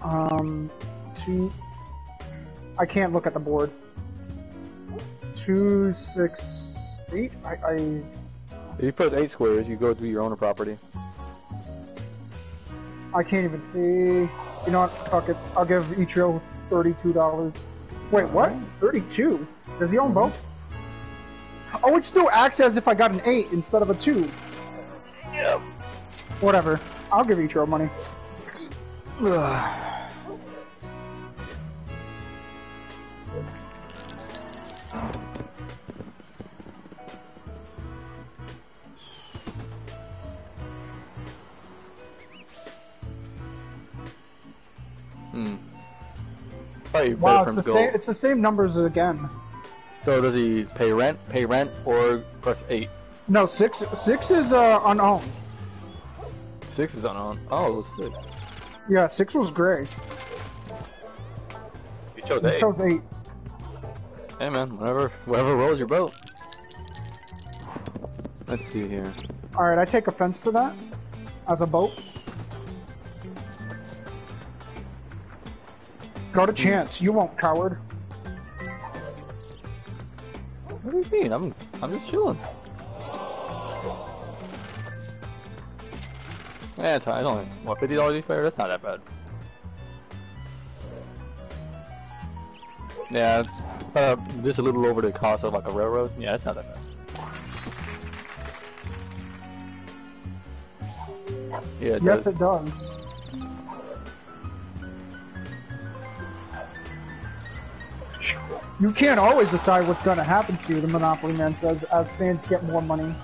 Um, two. I can't look at the board. Two, six, eight. I, I If you press eight squares, you go to your owner property. I can't even see. You know what? Fuck it. I'll give Ichiro thirty-two dollars. Wait, what? Thirty-two? Does he own both? Oh, it still acts as if I got an eight instead of a two. Whatever. I'll give Ichiro money. Hmm. Probably Wow, it's the same. It's the same numbers again. So does he pay rent, pay rent, or press eight? No, six. Six is uh, unowned. Six is unowned. Oh, it was six. Yeah, six was gray. You chose It eight. chose eight. Hey man, whatever, whatever rolls your boat. Let's see here. All right, I take offense to that. As a boat. Go to hmm. chance. You won't, coward. What do you mean? I'm, I'm just chilling. Yeah, it's, I don't. What fifty dollars each player? That's not that bad. Yeah, it's uh, just a little over the cost of like a railroad. Yeah, it's not that bad. Yeah, it Yes, does. it does. You can't always decide what's going to happen to you, the Monopoly Man says, as fans get more money.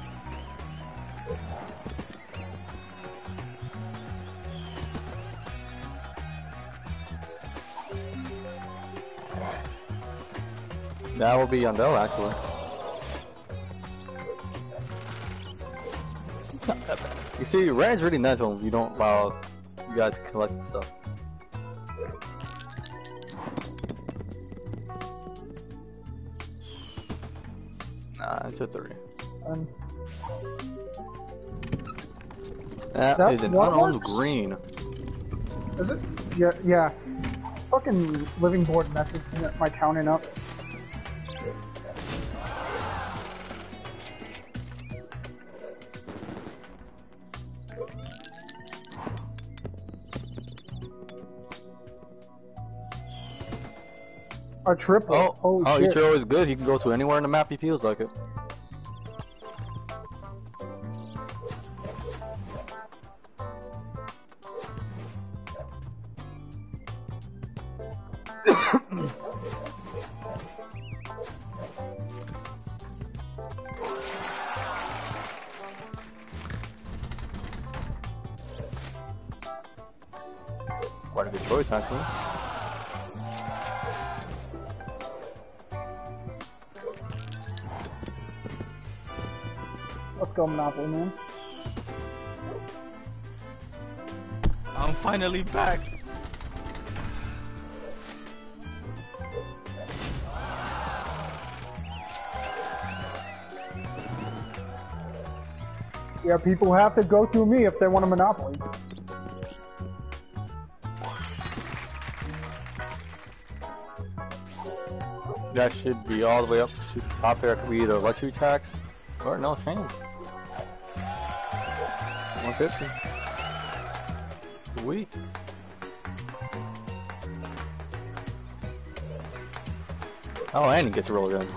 That will be Yandel actually. Not that bad. You see, rent's really nice when you don't allow you guys collect stuff. Nah, it's a three. Um, and That is an unowned green. is it? Yeah, yeah. Fucking living board message my counting up. A triple. Oh, Holy oh, shit. Is good. He can go to anywhere in the map he feels like it. Monopoly Man. I'm finally back. Yeah, people have to go through me if they want a Monopoly. That should be all the way up to the top there. It could be either luxury tax or no chance. 150. Sweet. Oh, and he gets a roll again.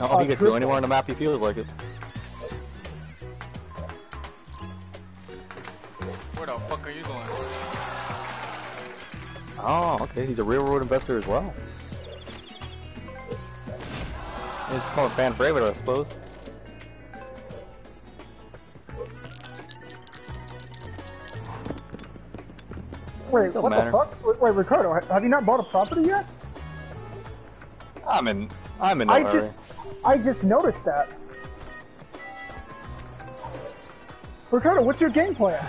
Oh, Oh, he gets to go anywhere on the map he feels like it. Where the fuck are you going? Oh, okay. He's a railroad investor as well. He's called a fan favorite, I suppose. Wait, Don't what matter. the fuck? Wait, wait, Ricardo, have you not bought a property yet? I'm in. I'm in no I hurry. just, I just noticed that. Ricardo, what's your game plan?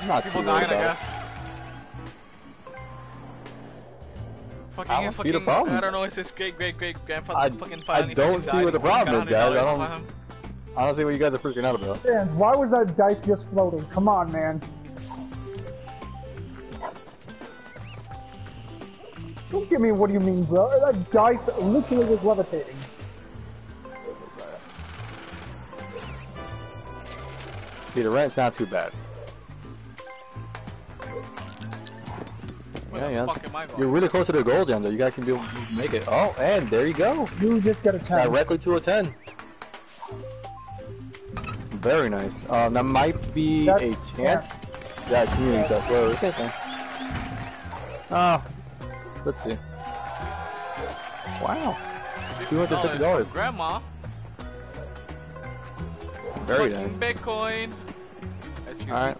I'm not People too worried dying, I guess. Fucking, I don't his see the fucking, problem. I don't know, it's his great great great grandfather I- fucking I don't fucking see died. what the problem is, guys. I don't- uh, I don't see what you guys are freaking out about. Fans, why was that dice just floating? Come on, man. Don't give me what do you mean, bro. That dice literally was levitating. See, the rent's not too bad. Yeah, yeah. fuck am I going? You're really close to the goal, Jam, though. You guys can be able to make it. Oh, and there you go. You just got a 10. Directly to a 10. Very nice. Um, that might be That's- a chance. Yeah, community test. Whoa, okay, then. Oh, let's see. Wow, $250. $250. Grandma. very fucking nice. Bitcoin. I excuse Alright.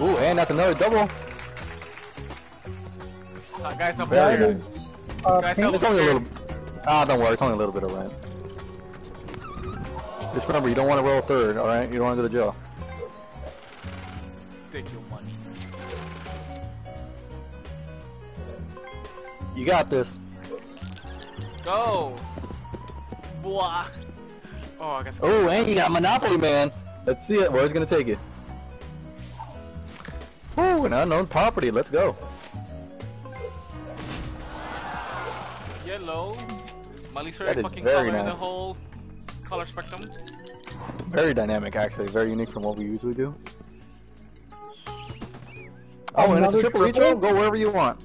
Ooh, and that's another double. Me. Uh, guys, up That here. is, uh, Guys, pink- help It's only a little. Ah, don't worry. It's only a little bit of rent. Just remember, you don't want to roll third. All right, you don't want to go to jail. Take your money. You got this. Go! Blah. Oh, I guess. Oh, and you got Monopoly Man. Let's see it. Where's it gonna take it? Ooh, an unknown property. Let's go. Yellow. My least favorite fucking very color in the nice. whole color spectrum. Very dynamic, actually. Very unique from what we usually do. Oh, Oh, and it's a triple triple? retro. Go wherever you want.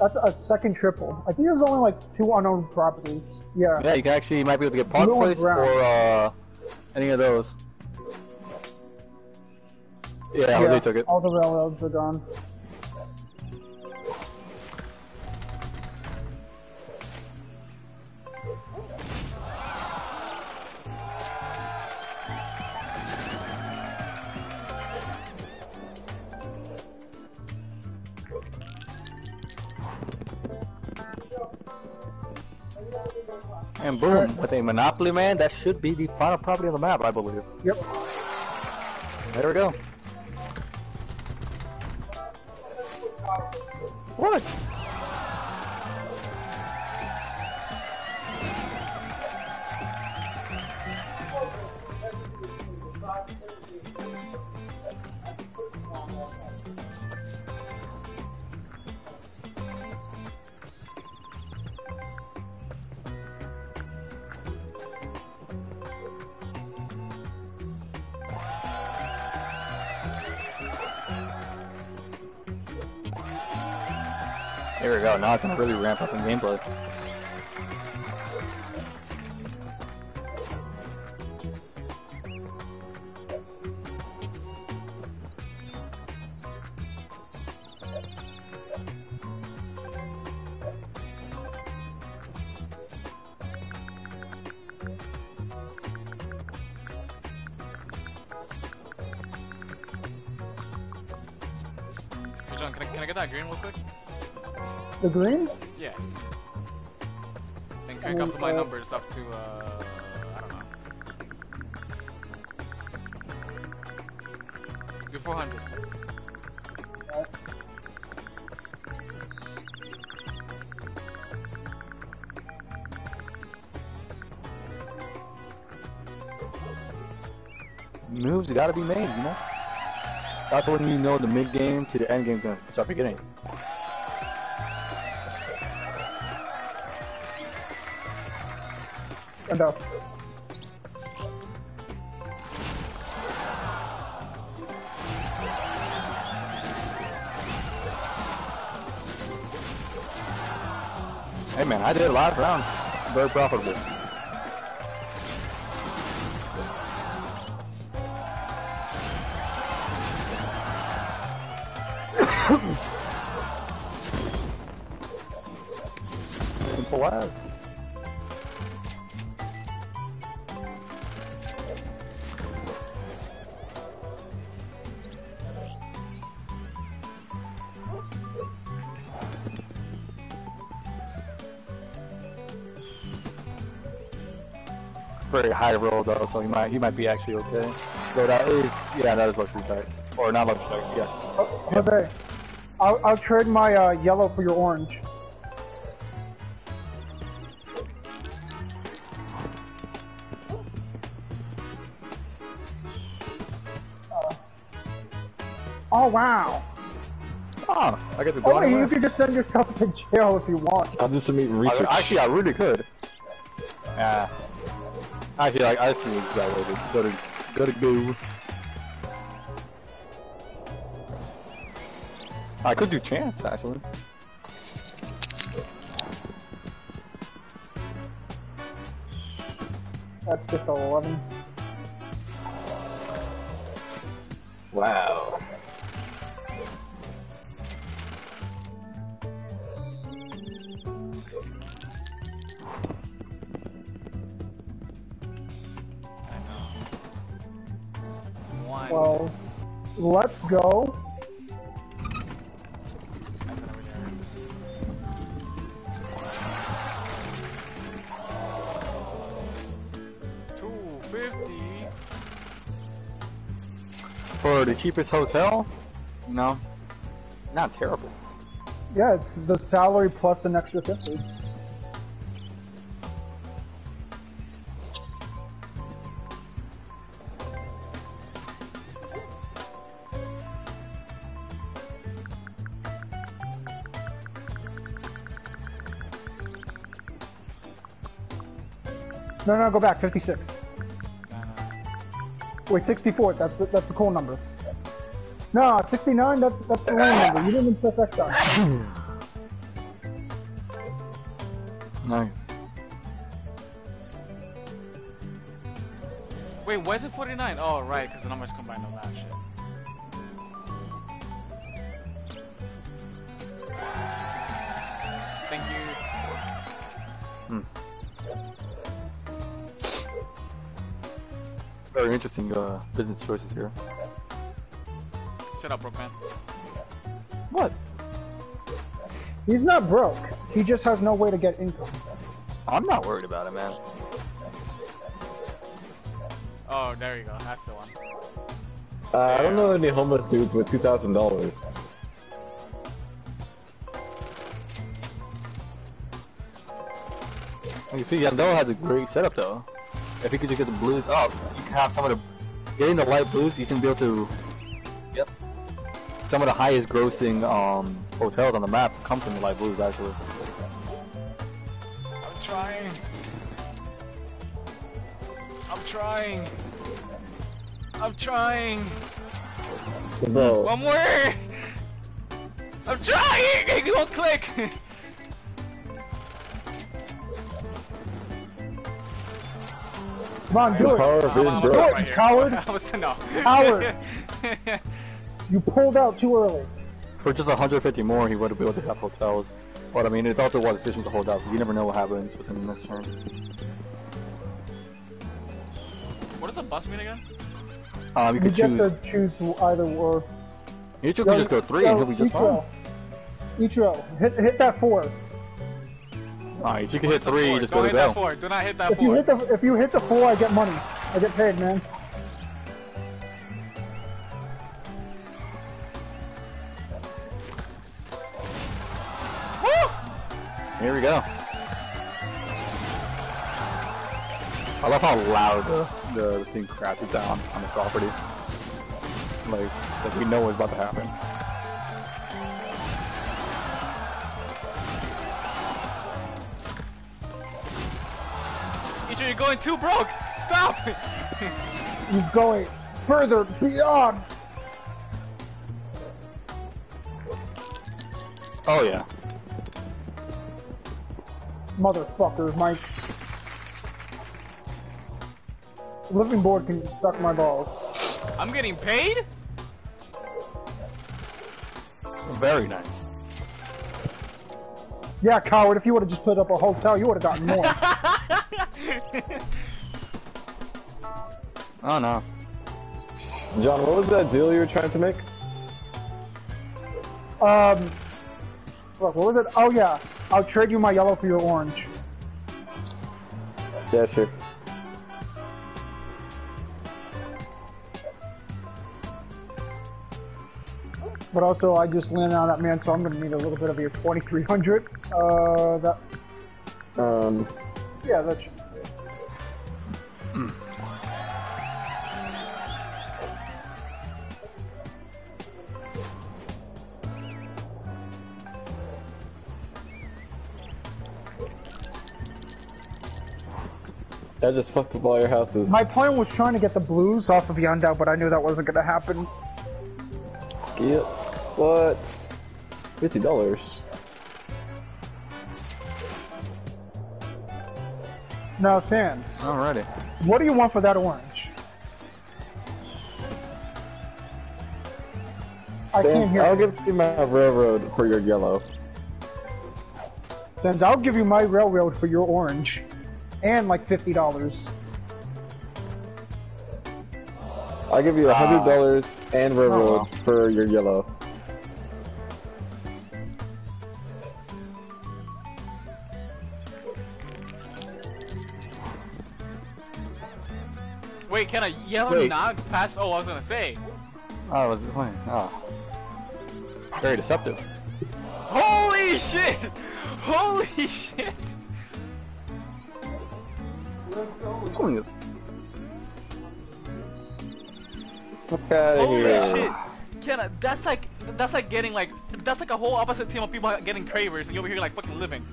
That's a second triple. I think there's only like two unknown properties. Yeah. Yeah, you can actually you might be able to get Park Place brown. or uh, any of those. Yeah, Jose took it. All the railroads are gone. And boom, with a Monopoly Man, that should be the final property on the map, I believe. Yep. There we go. What? Go. Now it's gonna really ramp up in gameplay. The green? Yeah. And crank up my numbers up to, uh, I don't know. Do 400. Moves gotta be made, you know? That's when you know the mid game to the end game gonna start beginning. Enough. Hey man, I did a last round. Very profitable. Simple as. High roll though, so he might he might be actually okay. So that is yeah, that is luxury tax. Or not luxury tax, yes. Oh, Jose, I'll, I'll trade my uh, yellow for your orange. Uh, Oh wow! Oh, I get to go Oh anywhere. you could just send yourself to jail if you want. I'll do some research. I, actually, I really could. Yeah. Actually, like, I that way. Go to, go to go. I could do chance, actually. That's just 11. Wow. Go. That's not really hard. Two fifty. For the cheapest hotel, No. not terrible. Yeah, it's the salary plus an extra 50. No, no, go back. 56. Nah, nah. Wait, 64. That's the, that's the cool number. No, 69. That's that's the lane number. You didn't even press X on. No. Wait, why is it 49? Oh, right, because the numbers combined all that shit. Very interesting uh, business choices here. Shut up, Brookman. What? He's not broke. He just has no way to get income. I'm not worried about it, man. Oh, there you go. That's the one. Uh, I don't know any homeless dudes with two thousand dollars. And you see, Yandel has a great setup though. If he could just get the blues up, you can have some of the getting the light blues. You can be able to, yep, some of the highest grossing um hotels on the map come from the light blues actually. I'm trying. I'm trying. I'm trying. Bro, One more. I'm trying. It won't click. Come on, do it. power of I'm being almost broke. up it, right coward. Was no. Coward. You pulled out too early. For just 150 more, he would have been able to have hotels. But I mean, it's also a decision to hold out. So you never know what happens within the next turn. what does a bus mean again? Um, you You could get choose. to choose either or. Ichiro could just go three and he'll be just fine. Ichiro, hit hit that four. Alright, you can hit three, four? just Don't go to hit that go. four. Do not hit that If you hit the if you hit the four, I get money. I get paid, man. Here we go. I love how loud the, the, the thing crashes down on the property. Like, like we know what's about to happen. Ichiro, you're going too broke. Stop. You're going further beyond. Oh yeah. Motherfucker, Mike. Living board can suck my balls. I'm getting paid. Very nice. Yeah, coward, if you would have just put up a hotel, you would have gotten more. Oh no. John, what was that deal you were trying to make? um, look, what was it? Oh yeah, I'll trade you my yellow for your orange. Yeah, sure. But also, I just landed on that man, so I'm gonna need a little bit of your 2300. Uh, that, Um, yeah, that's. I just fucked up all your houses. My point was trying to get the blues off of Yandao, but I knew that wasn't gonna happen. Ski it. What? Fifty dollars. Now, Sans, Alrighty. what do you want for that orange? I can't Sans, hear. I'll you. give you my railroad for your yellow. Sans, I'll give you my railroad for your orange, and like fifty dollars. I'll give you a hundred Ah. dollars and railroad Oh. for your yellow. Wait, can a yellow Wait. not pass? Oh, I was gonna say. Oh, I was wait, oh. Very deceptive. Holy shit! Holy shit! It's only Fuck out of Holy here. shit! Kenna, that's like that's like getting like that's like a whole opposite team of people getting cravers, and you're over here like fucking living.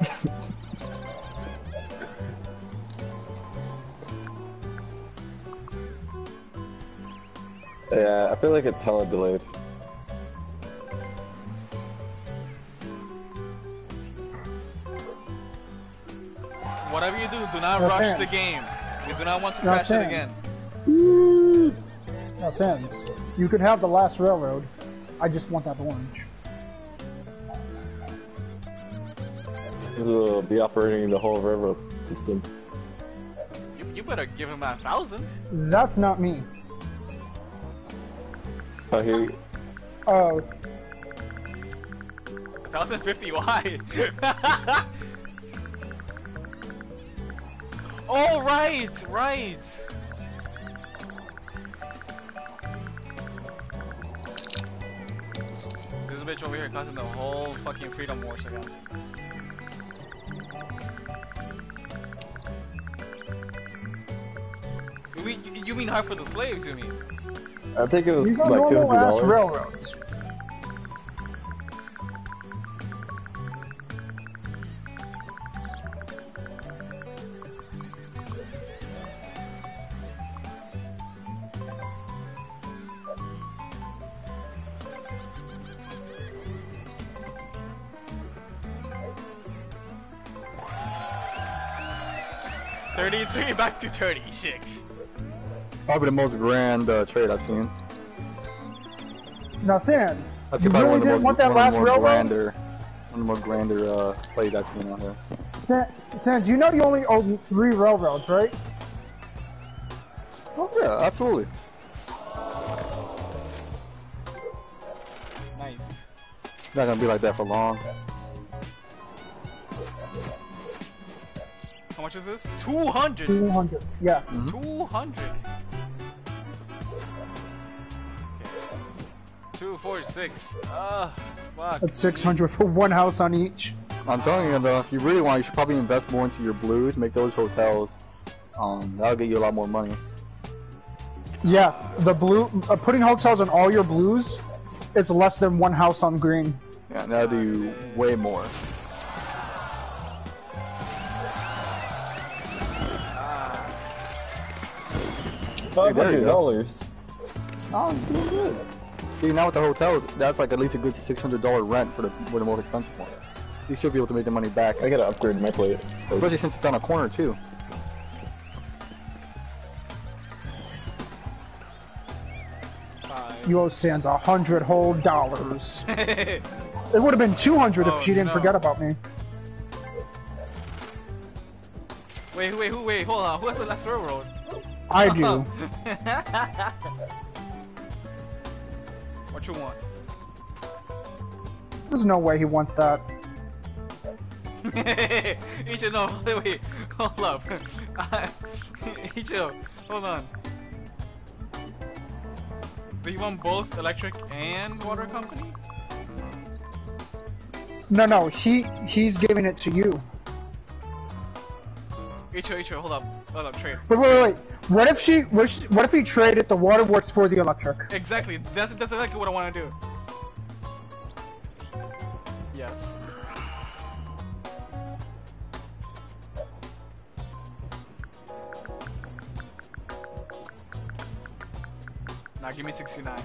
Yeah, I feel like it's hella delayed. Do, do not No rush thanks. the game. You do not want to No crash it again. No sense. You could have the last railroad. I just want that orange. This will be operating the whole railroad system. You, you better give him a thousand. That's not me. Oh, here. Oh, A thousand fifty. Why? oh right, right. This bitch over here causing the whole fucking freedom wars again. You mean you- you mean hard for the slaves? You mean? I think it was these are like two normal hundred ass dollars. railroads. To thirty-six. probably the most grand uh, trade I've seen. Now, Sans, That's you probably really one of the didn't most, want that one of last the more railroad? grander, one of the more grander uh, plays I've seen out here. Sans, Sans, you know you only own three railroads, right? Oh yeah, absolutely. Nice. Not gonna be like that for long. Much is this? Two hundred. 200. Yeah. Two hundred. Two forty-six. Ah, fuck. That's 600 for one house on each. I'm telling you though, if you really want, you should probably invest more into your blues, make those hotels. Um, that'll get you a lot more money. Yeah, the blue, uh, putting hotels on all your blues is less than one house on green. Yeah, that'll do way more. Five there you hundred go. dollars. Oh, you're doing good. See, now with the hotels, that's like at least a good $600 rent for the, for the most expensive one. You should be able to make the money back, I gotta upgrade my plate. especially since it's on a corner too. Five. You owe Sans a hundred whole dollars. It would have been 200 Oh, if she didn't no. forget about me. wait, wait, who? Wait, hold on. Who has the last railroad? I do. what you want? There's no way he wants that. Ichigo, no, wait, hold up. Ichigo, hold on. Do you want both electric and water company? No, no, he he's giving it to you. Ichigo, Ichigo, hold up, hold up, trade. Wait, wait, wait. What if she? What if- what if he traded the waterworks for the electric? Exactly, that's that's exactly what I want to do. Yes. Now give me 69.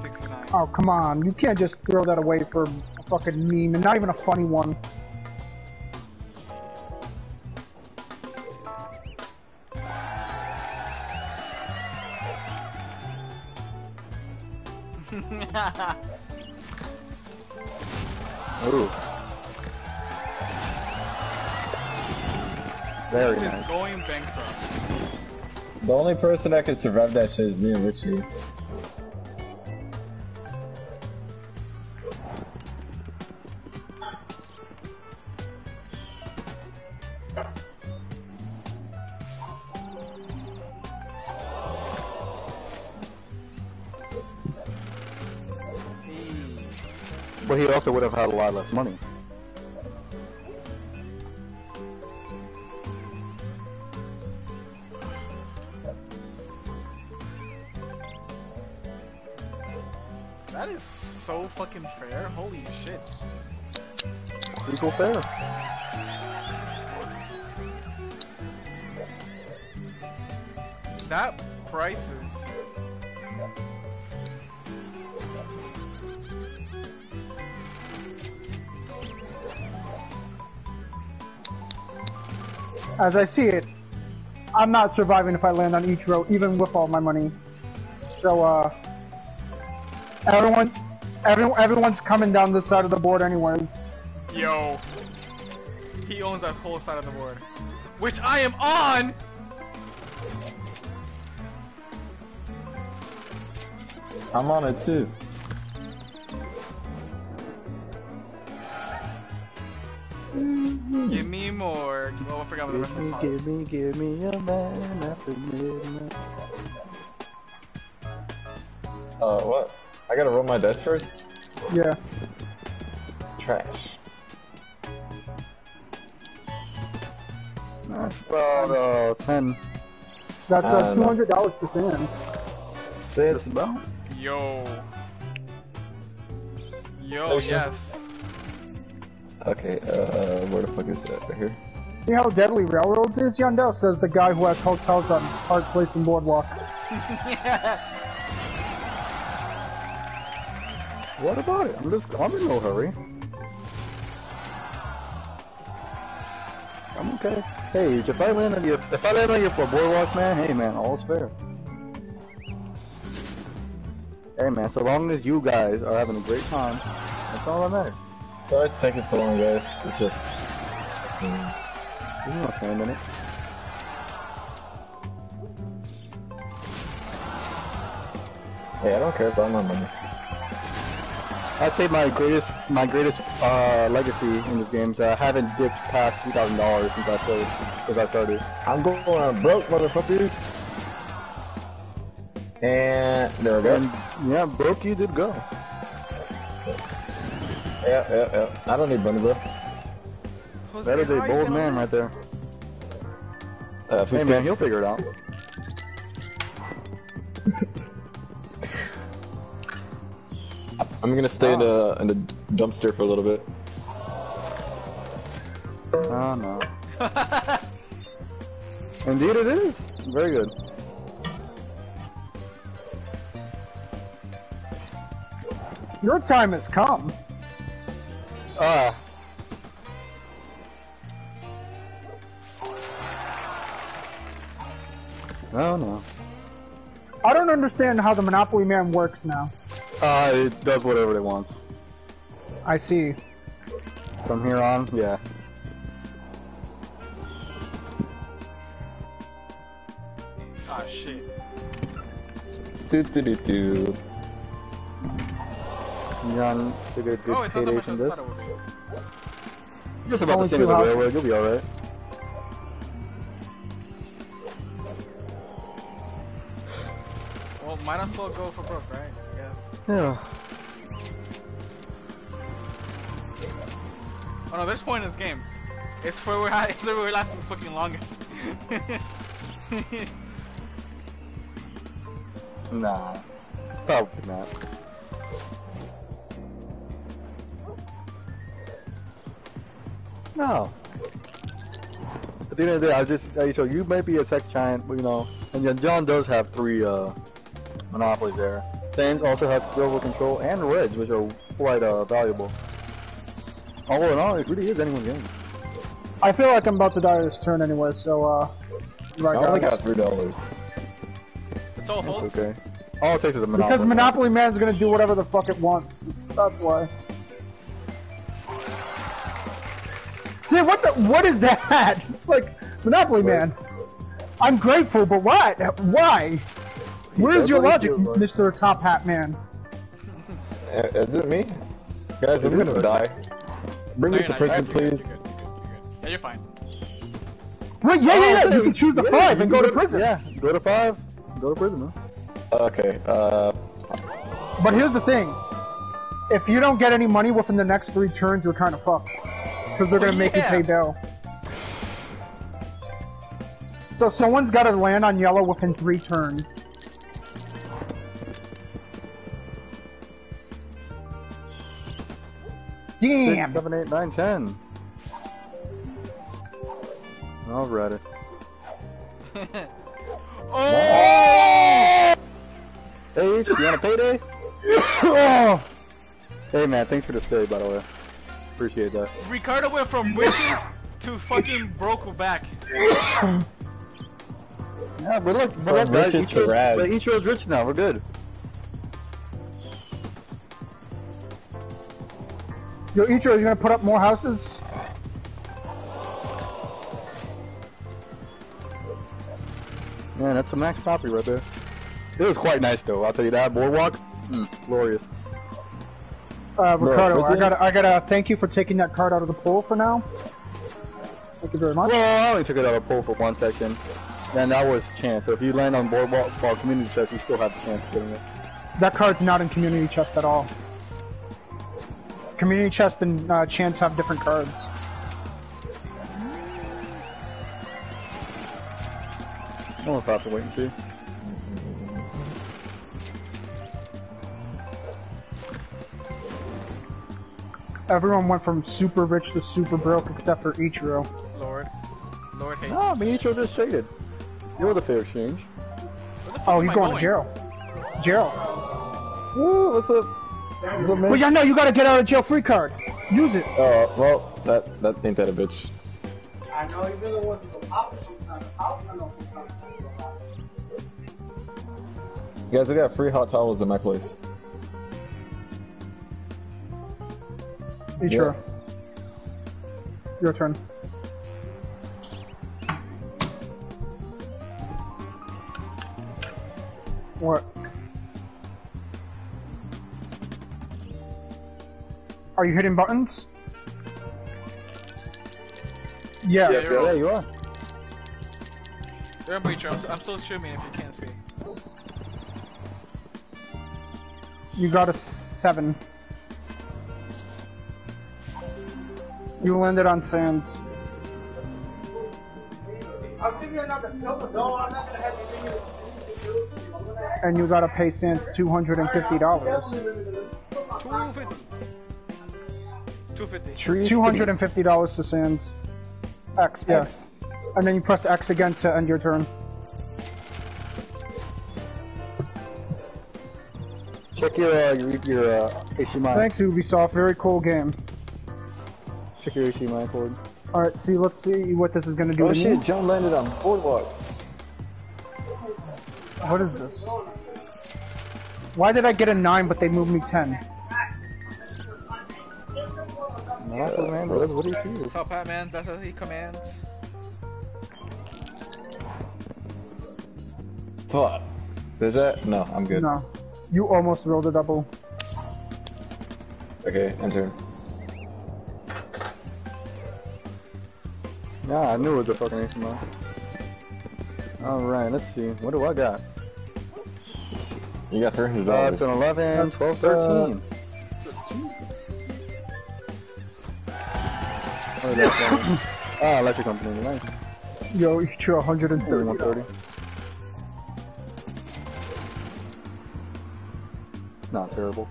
69. Oh, come on. You can't just throw that away for a fucking meme, and not even a funny one. Ooh. Very nice. going bankrupt. The only person that can survive that shit is me and Richie. Also would have had a lot less money. That is so fucking fair. Holy shit. Equal fair. That prices. As I see it, I'm not surviving if I land on each row, even with all my money. So, uh, everyone, everyone, everyone's coming down this side of the board anyways. Yo. He owns that whole side of the board. Which I am on! I'm on it too. Give me more. Oh, I forgot what the rest of the song. give me, give me a man after midnight. Uh, what? I gotta roll my dice first? Yeah. Trash. That's about uh, 10. That's I uh, don't two know. hundred dollars to sand. That's about. Yo. Yo, Oh, shit. yes. Okay, uh, where the fuck is that? Right here? See how deadly railroads is, Yandel? Says the guy who has hotels on Park Place and Boardwalk. What about it? I'm just, I'm in no hurry. I'm okay. Hey, if I land on you, if I land on you for boardwalk, man, hey man, all's fair. Hey man, so long as you guys are having a great time, that's all that matters. Sorry it's taking so long, guys. It's just. know, a minute. Hey, I don't care about my money. I'd say my greatest, my greatest uh, legacy in this game is that I haven't dipped past three thousand dollars since I played, since I started. I'm going broke, motherfuckers. And there we go. And yeah, broke you did go. Yeah, yeah, yeah. I don't need money, bro. Jose, That is a bold man live? right there. Uh, Hey man, he'll figure it out. I'm gonna stay in the in the dumpster for a little bit. Oh no. Indeed it is. Very good. Your time has come. Ah. No, no. I don't understand how the Monopoly Man works now. Uh, it does whatever it wants. I see. From here on, yeah. Ah, shit. Do do do do. Young, to get good Oh, I payday from this. better. Just about the same as a houses. railroad, you'll be alright. Well, might as well go for broke, right? I guess. Yeah. Oh no, there's point in this game. It's where we're at. It's where we're lasting the fucking longest. Nah. Probably not. No. At the end of the day, I just tell you, so you might be a tech giant, but you know, and then John does have three uh, monopolies there. Saints also has global control and Reds, which are quite uh, valuable. All in all, it really is anyone's game. I feel like I'm about to die this turn anyway, so, uh... I only got three dollars. it's all holds. It's okay. All it takes is a monopoly. Because Monopoly Man's gonna do whatever the fuck it wants. That's why. Monopoly, what the? What is that? like Monopoly Man. I'm grateful, but what? Why? Where's your logic. Mr. Top Hat Man? Uh, Is it me? Guys, I'm gonna die. Bring No, me to not. prison, You're please. You're good, you're good, you're good. Yeah, you're fine. Wait, yeah, yeah, yeah. Oh, You can choose the yeah, five and go to prison. Yeah, go to five. Go to prison, man. Okay, uh, But here's the thing: if you don't get any money within the next three turns, you're kind of fucked because they're gonna oh, make you pay bail. So someone's got to land on yellow within three turns. Damn. Six, seven, eight, nine, ten. Alrighty. Oh! Hey, you want a payday? Oh, Hey, man, thanks for the stay, by the way. Appreciate that. Ricardo went from riches to fucking broke back. Yeah, but look, but From look, guys, riches to Ichiro's- rags. But Ichiro's rich now. We're good. yo, Ichiro, you gonna put up more houses? Man, that's a max property right there. It was quite nice, though. I'll tell you that. Boardwalk, mm, glorious. Uh, Ricardo, I gotta, I gotta thank you for taking that card out of the pool for now. Thank you very much. Well, I only took it out of the pool for one section. And that was chance. So if you land on boardwalk or community chest, you still have the chance of getting it. That card's not in community chest at all. Community chest and uh, chance have different cards. We'll have to wait and see. Everyone went from super rich to super broke except for Ichiro. Lord. Lord hates No, us. I mean, Ichiro just traded. You're the fair exchange. The Oh, am he's I going to jail. Jail. Woo, what's up? What's up, man? Well, yeah, no, you gotta get out of jail free card. Use it. Oh, well, that, that ain't that a bitch. I know he really wants to go out sometimes. Out, I know sometimes. Guys, I got free hot towels in my place. Ichiro. Your turn. What? Are you hitting buttons? Yeah. Yeah, you're Yeah, right. you are. Remember, Ichiro, I'm, so- I'm still streaming if you can't see. You got a seven. You landed on sands. I'll give you another number. No, I'm not gonna have you give you. And you gotta pay sands two hundred and fifty dollars. Two fifty. Two fifty. Two hundred and fifty dollars to sands. X, yeah. And then you press X again to end your turn. Check your, uh, your, your, uh, HDMI. Thanks Ubisoft, very cool game. Check your cord. Alright, see, let's see what this is gonna do Oh to shit, me. John landed on boardwalk. What is this? Why did I get a 9 but they moved me 10? No, man, what, what do you feel? Top hat man, that's what he commands. Fuck. Is that? No, I'm good. No. You almost rolled a double. Okay, enter. Yeah, I knew it was a fucking HDMI. Alright, let's see. What do I got? You got three hundred Uh, dollars. it's an 11, That's, 12, uh, 13. What is that? ah, electric company, nice. Yo, you're 130. 130. Not terrible.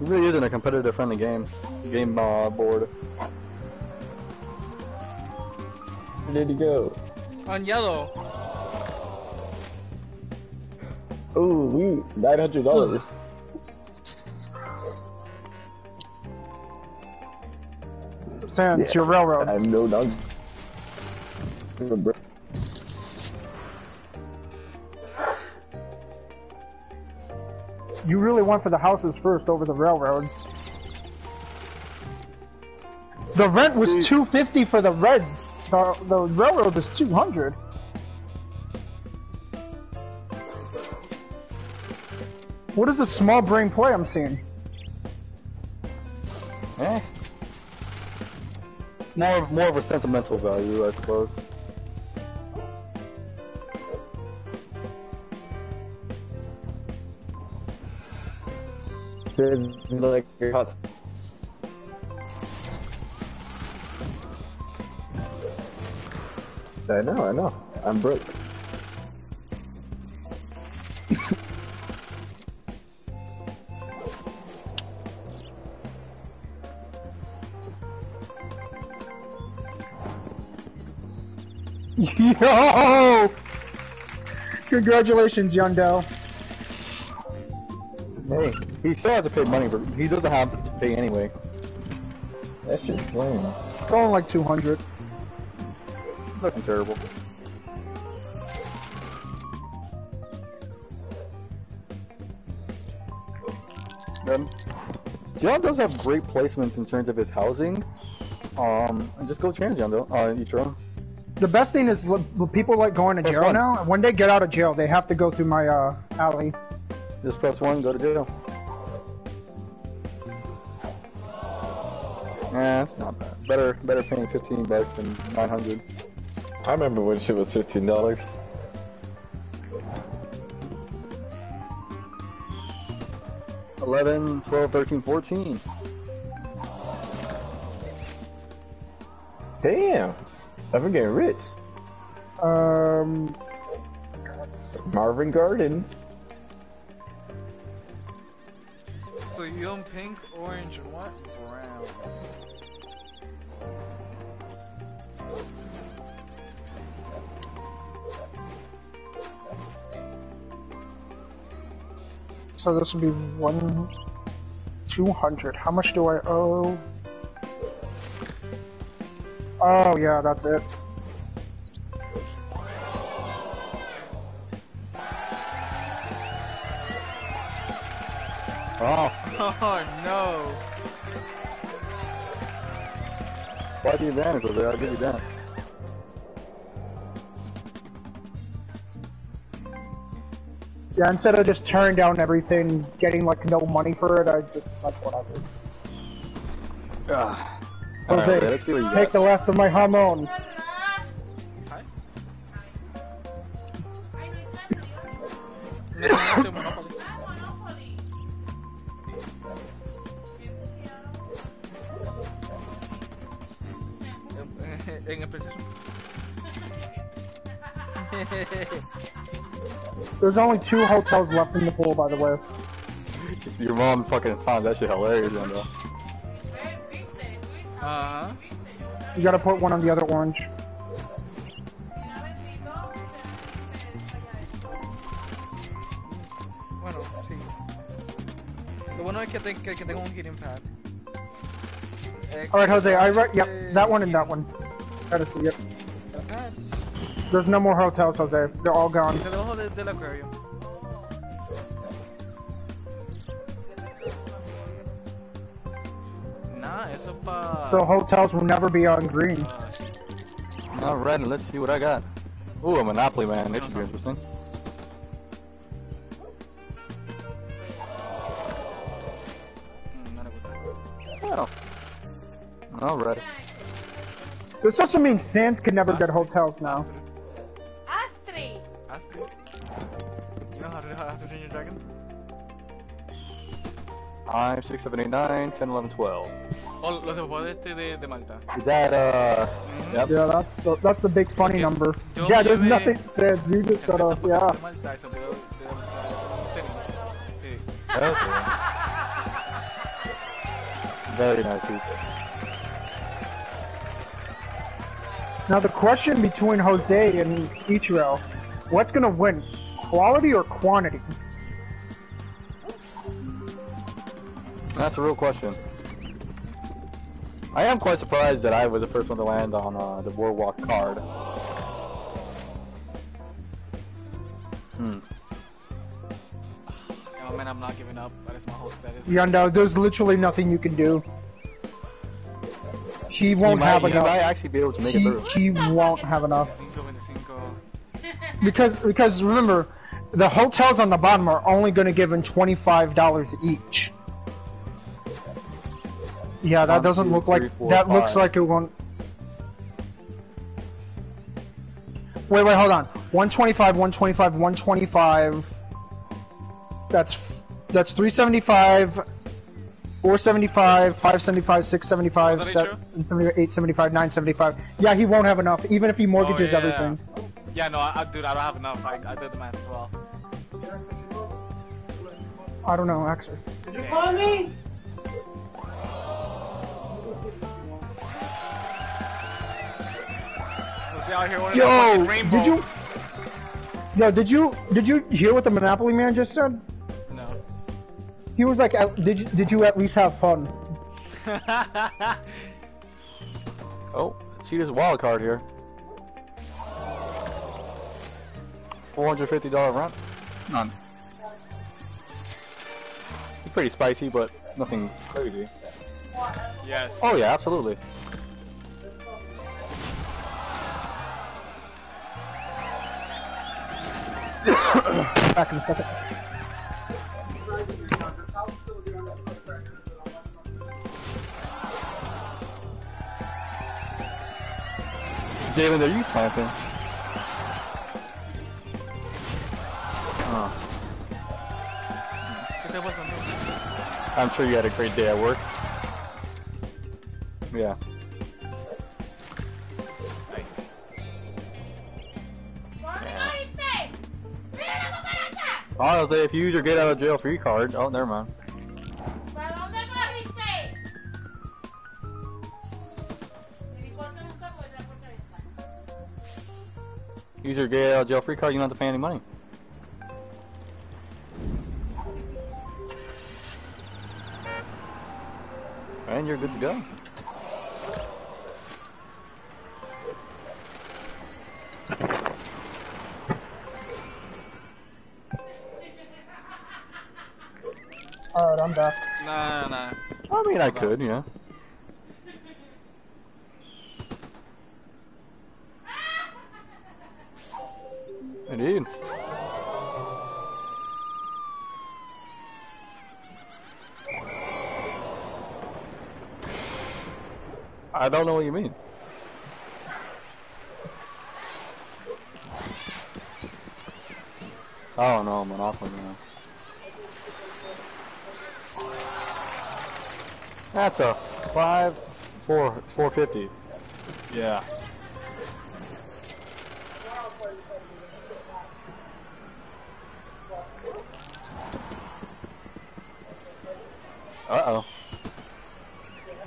It really isn't a competitive friendly game. Game uh, board. Where did he go? On yellow. Ooh, we nine hundred dollars. Sands, your railroad. I know, dog. You really went for the houses first over the railroad. The rent was Dude. 250 for the reds. The, the railroad was 200. What is a small brain play I'm seeing? Eh. It's more more of a sentimental value, I suppose. It's like your hot. I know, I know. I'm broke. Yo! Congratulations, Yundell. He still has to pay money, but he doesn't have to pay anyway. That shit's lame. It's only like 200. Nothing terrible. Um, John does have great placements in terms of his housing. Um, and just go trans, John, though. Uh, Ichiro. The best thing is people like going to Press jail one. now. When they get out of jail, they have to go through my uh, alley. Just press one, go to jail. Yeah, it's not bad. Better, better paying 15 bucks than 900. I remember when shit was fifteen dollars. Eleven, twelve, thirteen, fourteen. Damn, I've been getting rich. Um, Marvin Gardens. So you own pink, orange, and what? Brown. So this would be one, 200. How much do I owe? Oh yeah, that's it. Oh, Oh no! why the advantage over there? I'll give you that. Yeah, instead of just tearing down everything, getting like no money for it, I just like whatever. Ah. Jose, Alright, let's see what you take got. the last of my hormones. There's only two hotels left in the pool, by the way. Your mom fucking finds that shit hilarious, man, though. Ajá. You gotta put one on the other orange. Bueno, sí. Lo bueno es que, te- que, que tengo un heating pad. Eh, Alright, Jose, I read, yep, eh, that one and that one. Gotta see it. There's no more hotels, Jose. They're all gone. Está debajo de- del acuario. Nah, eso pa... The hotels will never be on green. Sí. Alright, let's see what I got. Ooh, a Monopoly man. That should be interesting. No le gusta. Oh. Alright. This also means Sands can never get hotels now. 5, 6, 7, 8, 9, 10, 11, 12. Oh, los de papá de este de, de Malta. Is that, uh... Yep. Yeah, that's the, that's the big funny Yes. number. Yo Yeah, there's llevé- nothing Sands. You just gotta, resto yeah. de Malta y se olvidó de, de, de, tenis. Sí. Okay. Very nice. Ethan. Now the question between Jose and Ichiro, what's gonna win? Quality or quantity? That's a real question. I am quite surprised that I was the first one to land on uh, the Boardwalk card. Hmm. El man, I'm not giving up. That is my whole status. Yeah, no, there's literally nothing you can do. He He won't might, have he enough. might actually be able to make it through. he won't have enough. Cinco, 25. Because because remember, the hotels on the bottom are only going to give him twenty five dollars each. Yeah, that One, doesn't two, look like four, that looks like it won't. Wait, wait, hold on. One twenty five, one twenty five, one twenty five. That's that's three seventy five. 475, 575, 675, Is that true? 775, 875, 975. Yeah, he won't have enough, even if he mortgages Oh, yeah. everything. Yeah, no, I, I, dude, I don't have enough. I, I did the math as well. I don't know, actually. Did you call me? See out oh, here. What is Yo, that fucking rainbow? did you? Yo, did you did you hear what the Monopoly man just said? No. He was like, "Did you did you at least have fun?" Oh, see this wild card here. $450 rent? None. It's pretty spicy, but nothing crazy. yes. Oh yeah, absolutely. Back in a second. Jalen, are you typing? Oh, There was a- I'm sure you had a great day at work. Yeah. Was like, if you use your get out of jail free card, oh, never mind. Use your get out of jail free card, you don't have to pay any money. And you're good to go. Mean, I could, yeah. Indeed. I don't know what you mean. I don't no, Monopoly man. That's a five, four, four fifty. Yeah. Uh oh.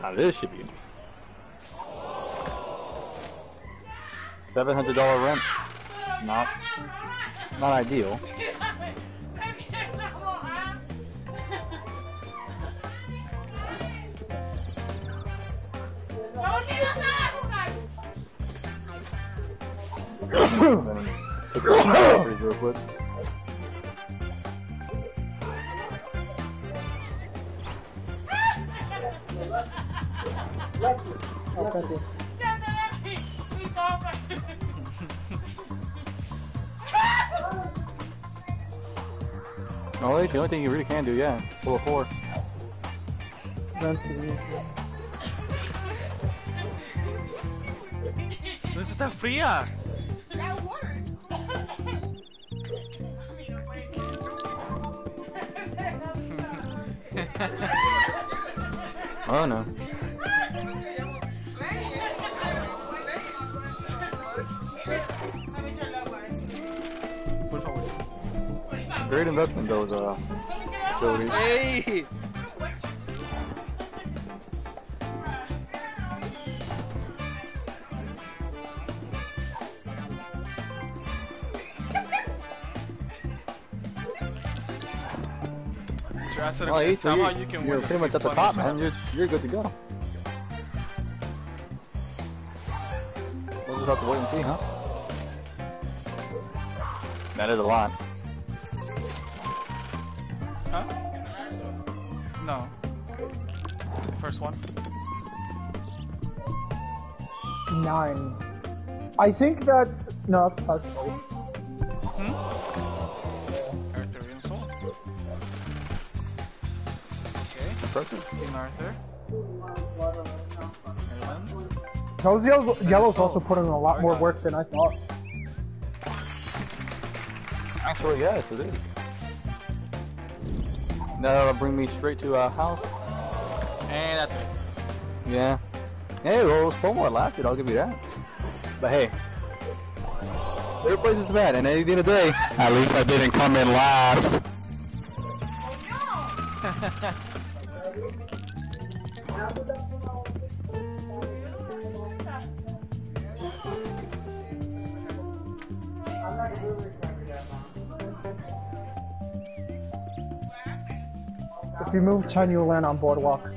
Now this should be interesting. Seven hundred dollar rent. Not, not ideal. Properties the only thing you really can do, yeah. Pull a four. No está fría. That Oh no. Great investment, those uh, facilities. Hey! Sure, I said Oh, okay, Ace, so somehow you're, you can you're win pretty much at the top, man. You're, you're good to go. We'll just have to wait and see, huh? That is a lot. Huh? No. The first one. Nine. I think that's no. That's Impressive. King Arthur. Those yellows, yellows also put in a lot more work than I thought. Actually, yes, it is. Now that'll bring me straight to our house. And that's it. Yeah. Hey, well, it was fun while it lasted, I'll give you that. But hey, every place is bad, and any day of the day, at least I didn't come in last. If you move 10, you'll land on Boardwalk.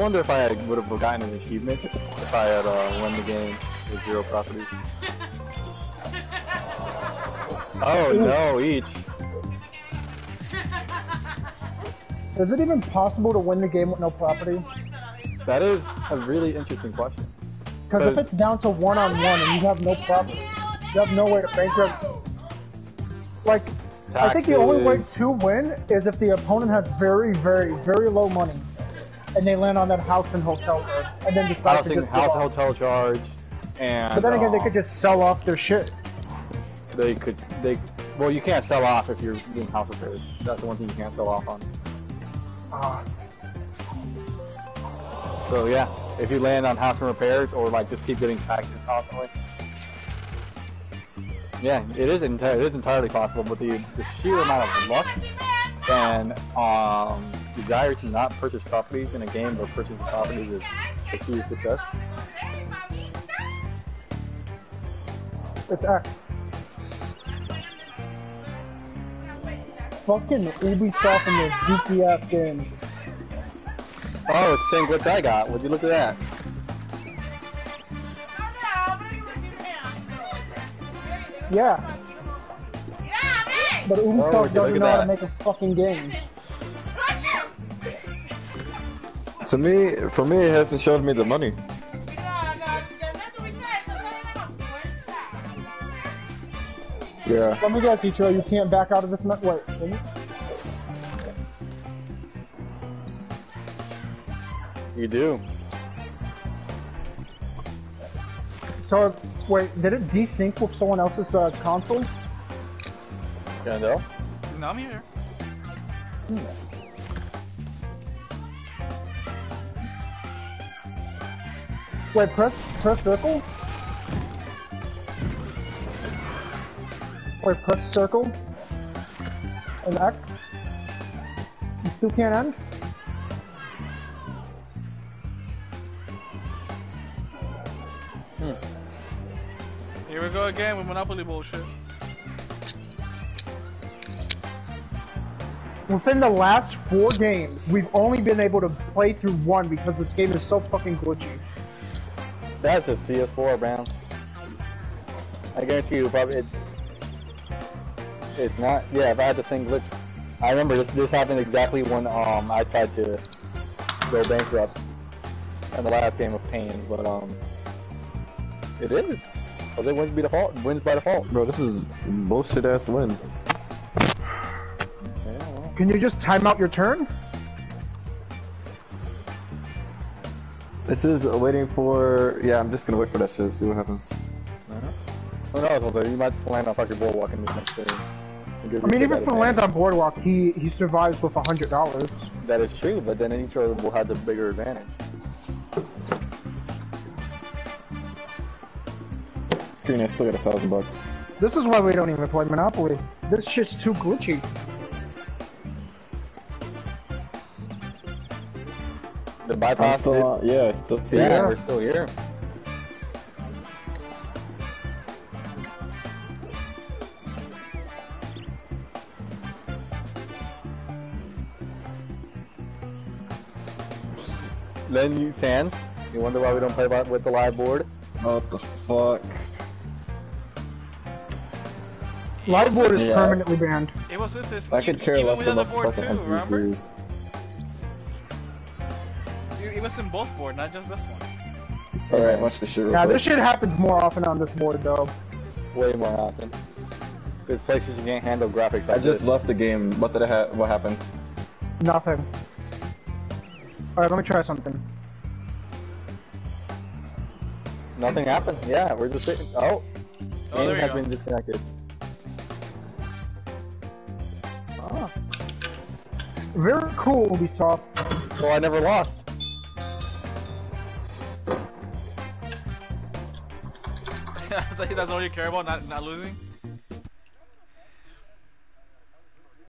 Wonder if I would have gotten an achievement if I had uh, won the game with zero properties. Oh no, each. Is it even possible to win the game with no property? That is a really interesting question. Because if it's down to one on one and you have no property, you have no way to bankrupt. Like, I think the only way to win is if the opponent has very, very, very low money, and they land on that house and hotel and then decide to Housing, just house, up. hotel charge, and But then again, they um, could just sell off their shit. they could they well you can't sell off if you're doing house repairs. That's the one thing you can't sell off on. Ah, So yeah, if you land on house and repairs or like just keep getting taxes constantly. Yeah, it is enti- it is entirely possible, but the, the sheer amount of luck and um, desire to not purchase properties in a game or purchase properties is the key to success. it's X. Fucking Ubisoft and their goofy ass games. Oh, it's the same glitch I got. Would you look at that? Yeah, but Oh, Ubisoft would you doesn't look know at how to make a fucking game. To me, for me, it hasn't showed me the money. Yeah. Let me guess, Ichiro, you can't back out of this. ma- Wait, can you? You do. So, wait, did it desync with someone else's uh, console? Gandalf? No, I'm here. Wait, press press circle. Wait, press circle. And X. You still can't end. Hmm. Here we go again with Monopoly bullshit. Within the last four games, we've only been able to play through one because this game is so fucking glitchy. That's just PS4, man. I guarantee you, probably it, it's not. Yeah, if I had the same glitch, I remember this. This happened exactly when um I tried to go bankrupt in the last game of Pain, but um, it is. Cause it wins by default. Wins by default. Bro, this is bullshit ass win. Can you just time out your turn? This is waiting for. Yeah, I'm just gonna wait for that shit. See what happens. Who knows, although you might just land on fucking boardwalk in this next game. And I mean, even if it lands on Boardwalk, he, he survives with a hundred dollars. That is true, but then each other will have the bigger advantage. Screen, I still got a thousand bucks. This is why we don't even play Monopoly. This shit's too glitchy. The I'm bypass. still did- on. Yeah, I still see yeah, Yeah. we're still here. Then you Sans. You wonder why we don't play by- with the live board? What the fuck? Live board is Yeah. permanently banned. It was with this. I could care less with the about board fucking too, remember? NPCs. It it was in both board, not just this one. Alright, watch this shit real Yeah, quick. this shit happens more often on this board though. Way more often. There's places you can't handle graphics I just this. left the game. What did I ha- What happened? Nothing. Alright, let me try something. Nothing happened. Yeah, we're just sitting. Oh, Oh, game there you has go. been disconnected. Ah, Very cool, Ubisoft. so I never lost. that's all you care about, not not losing.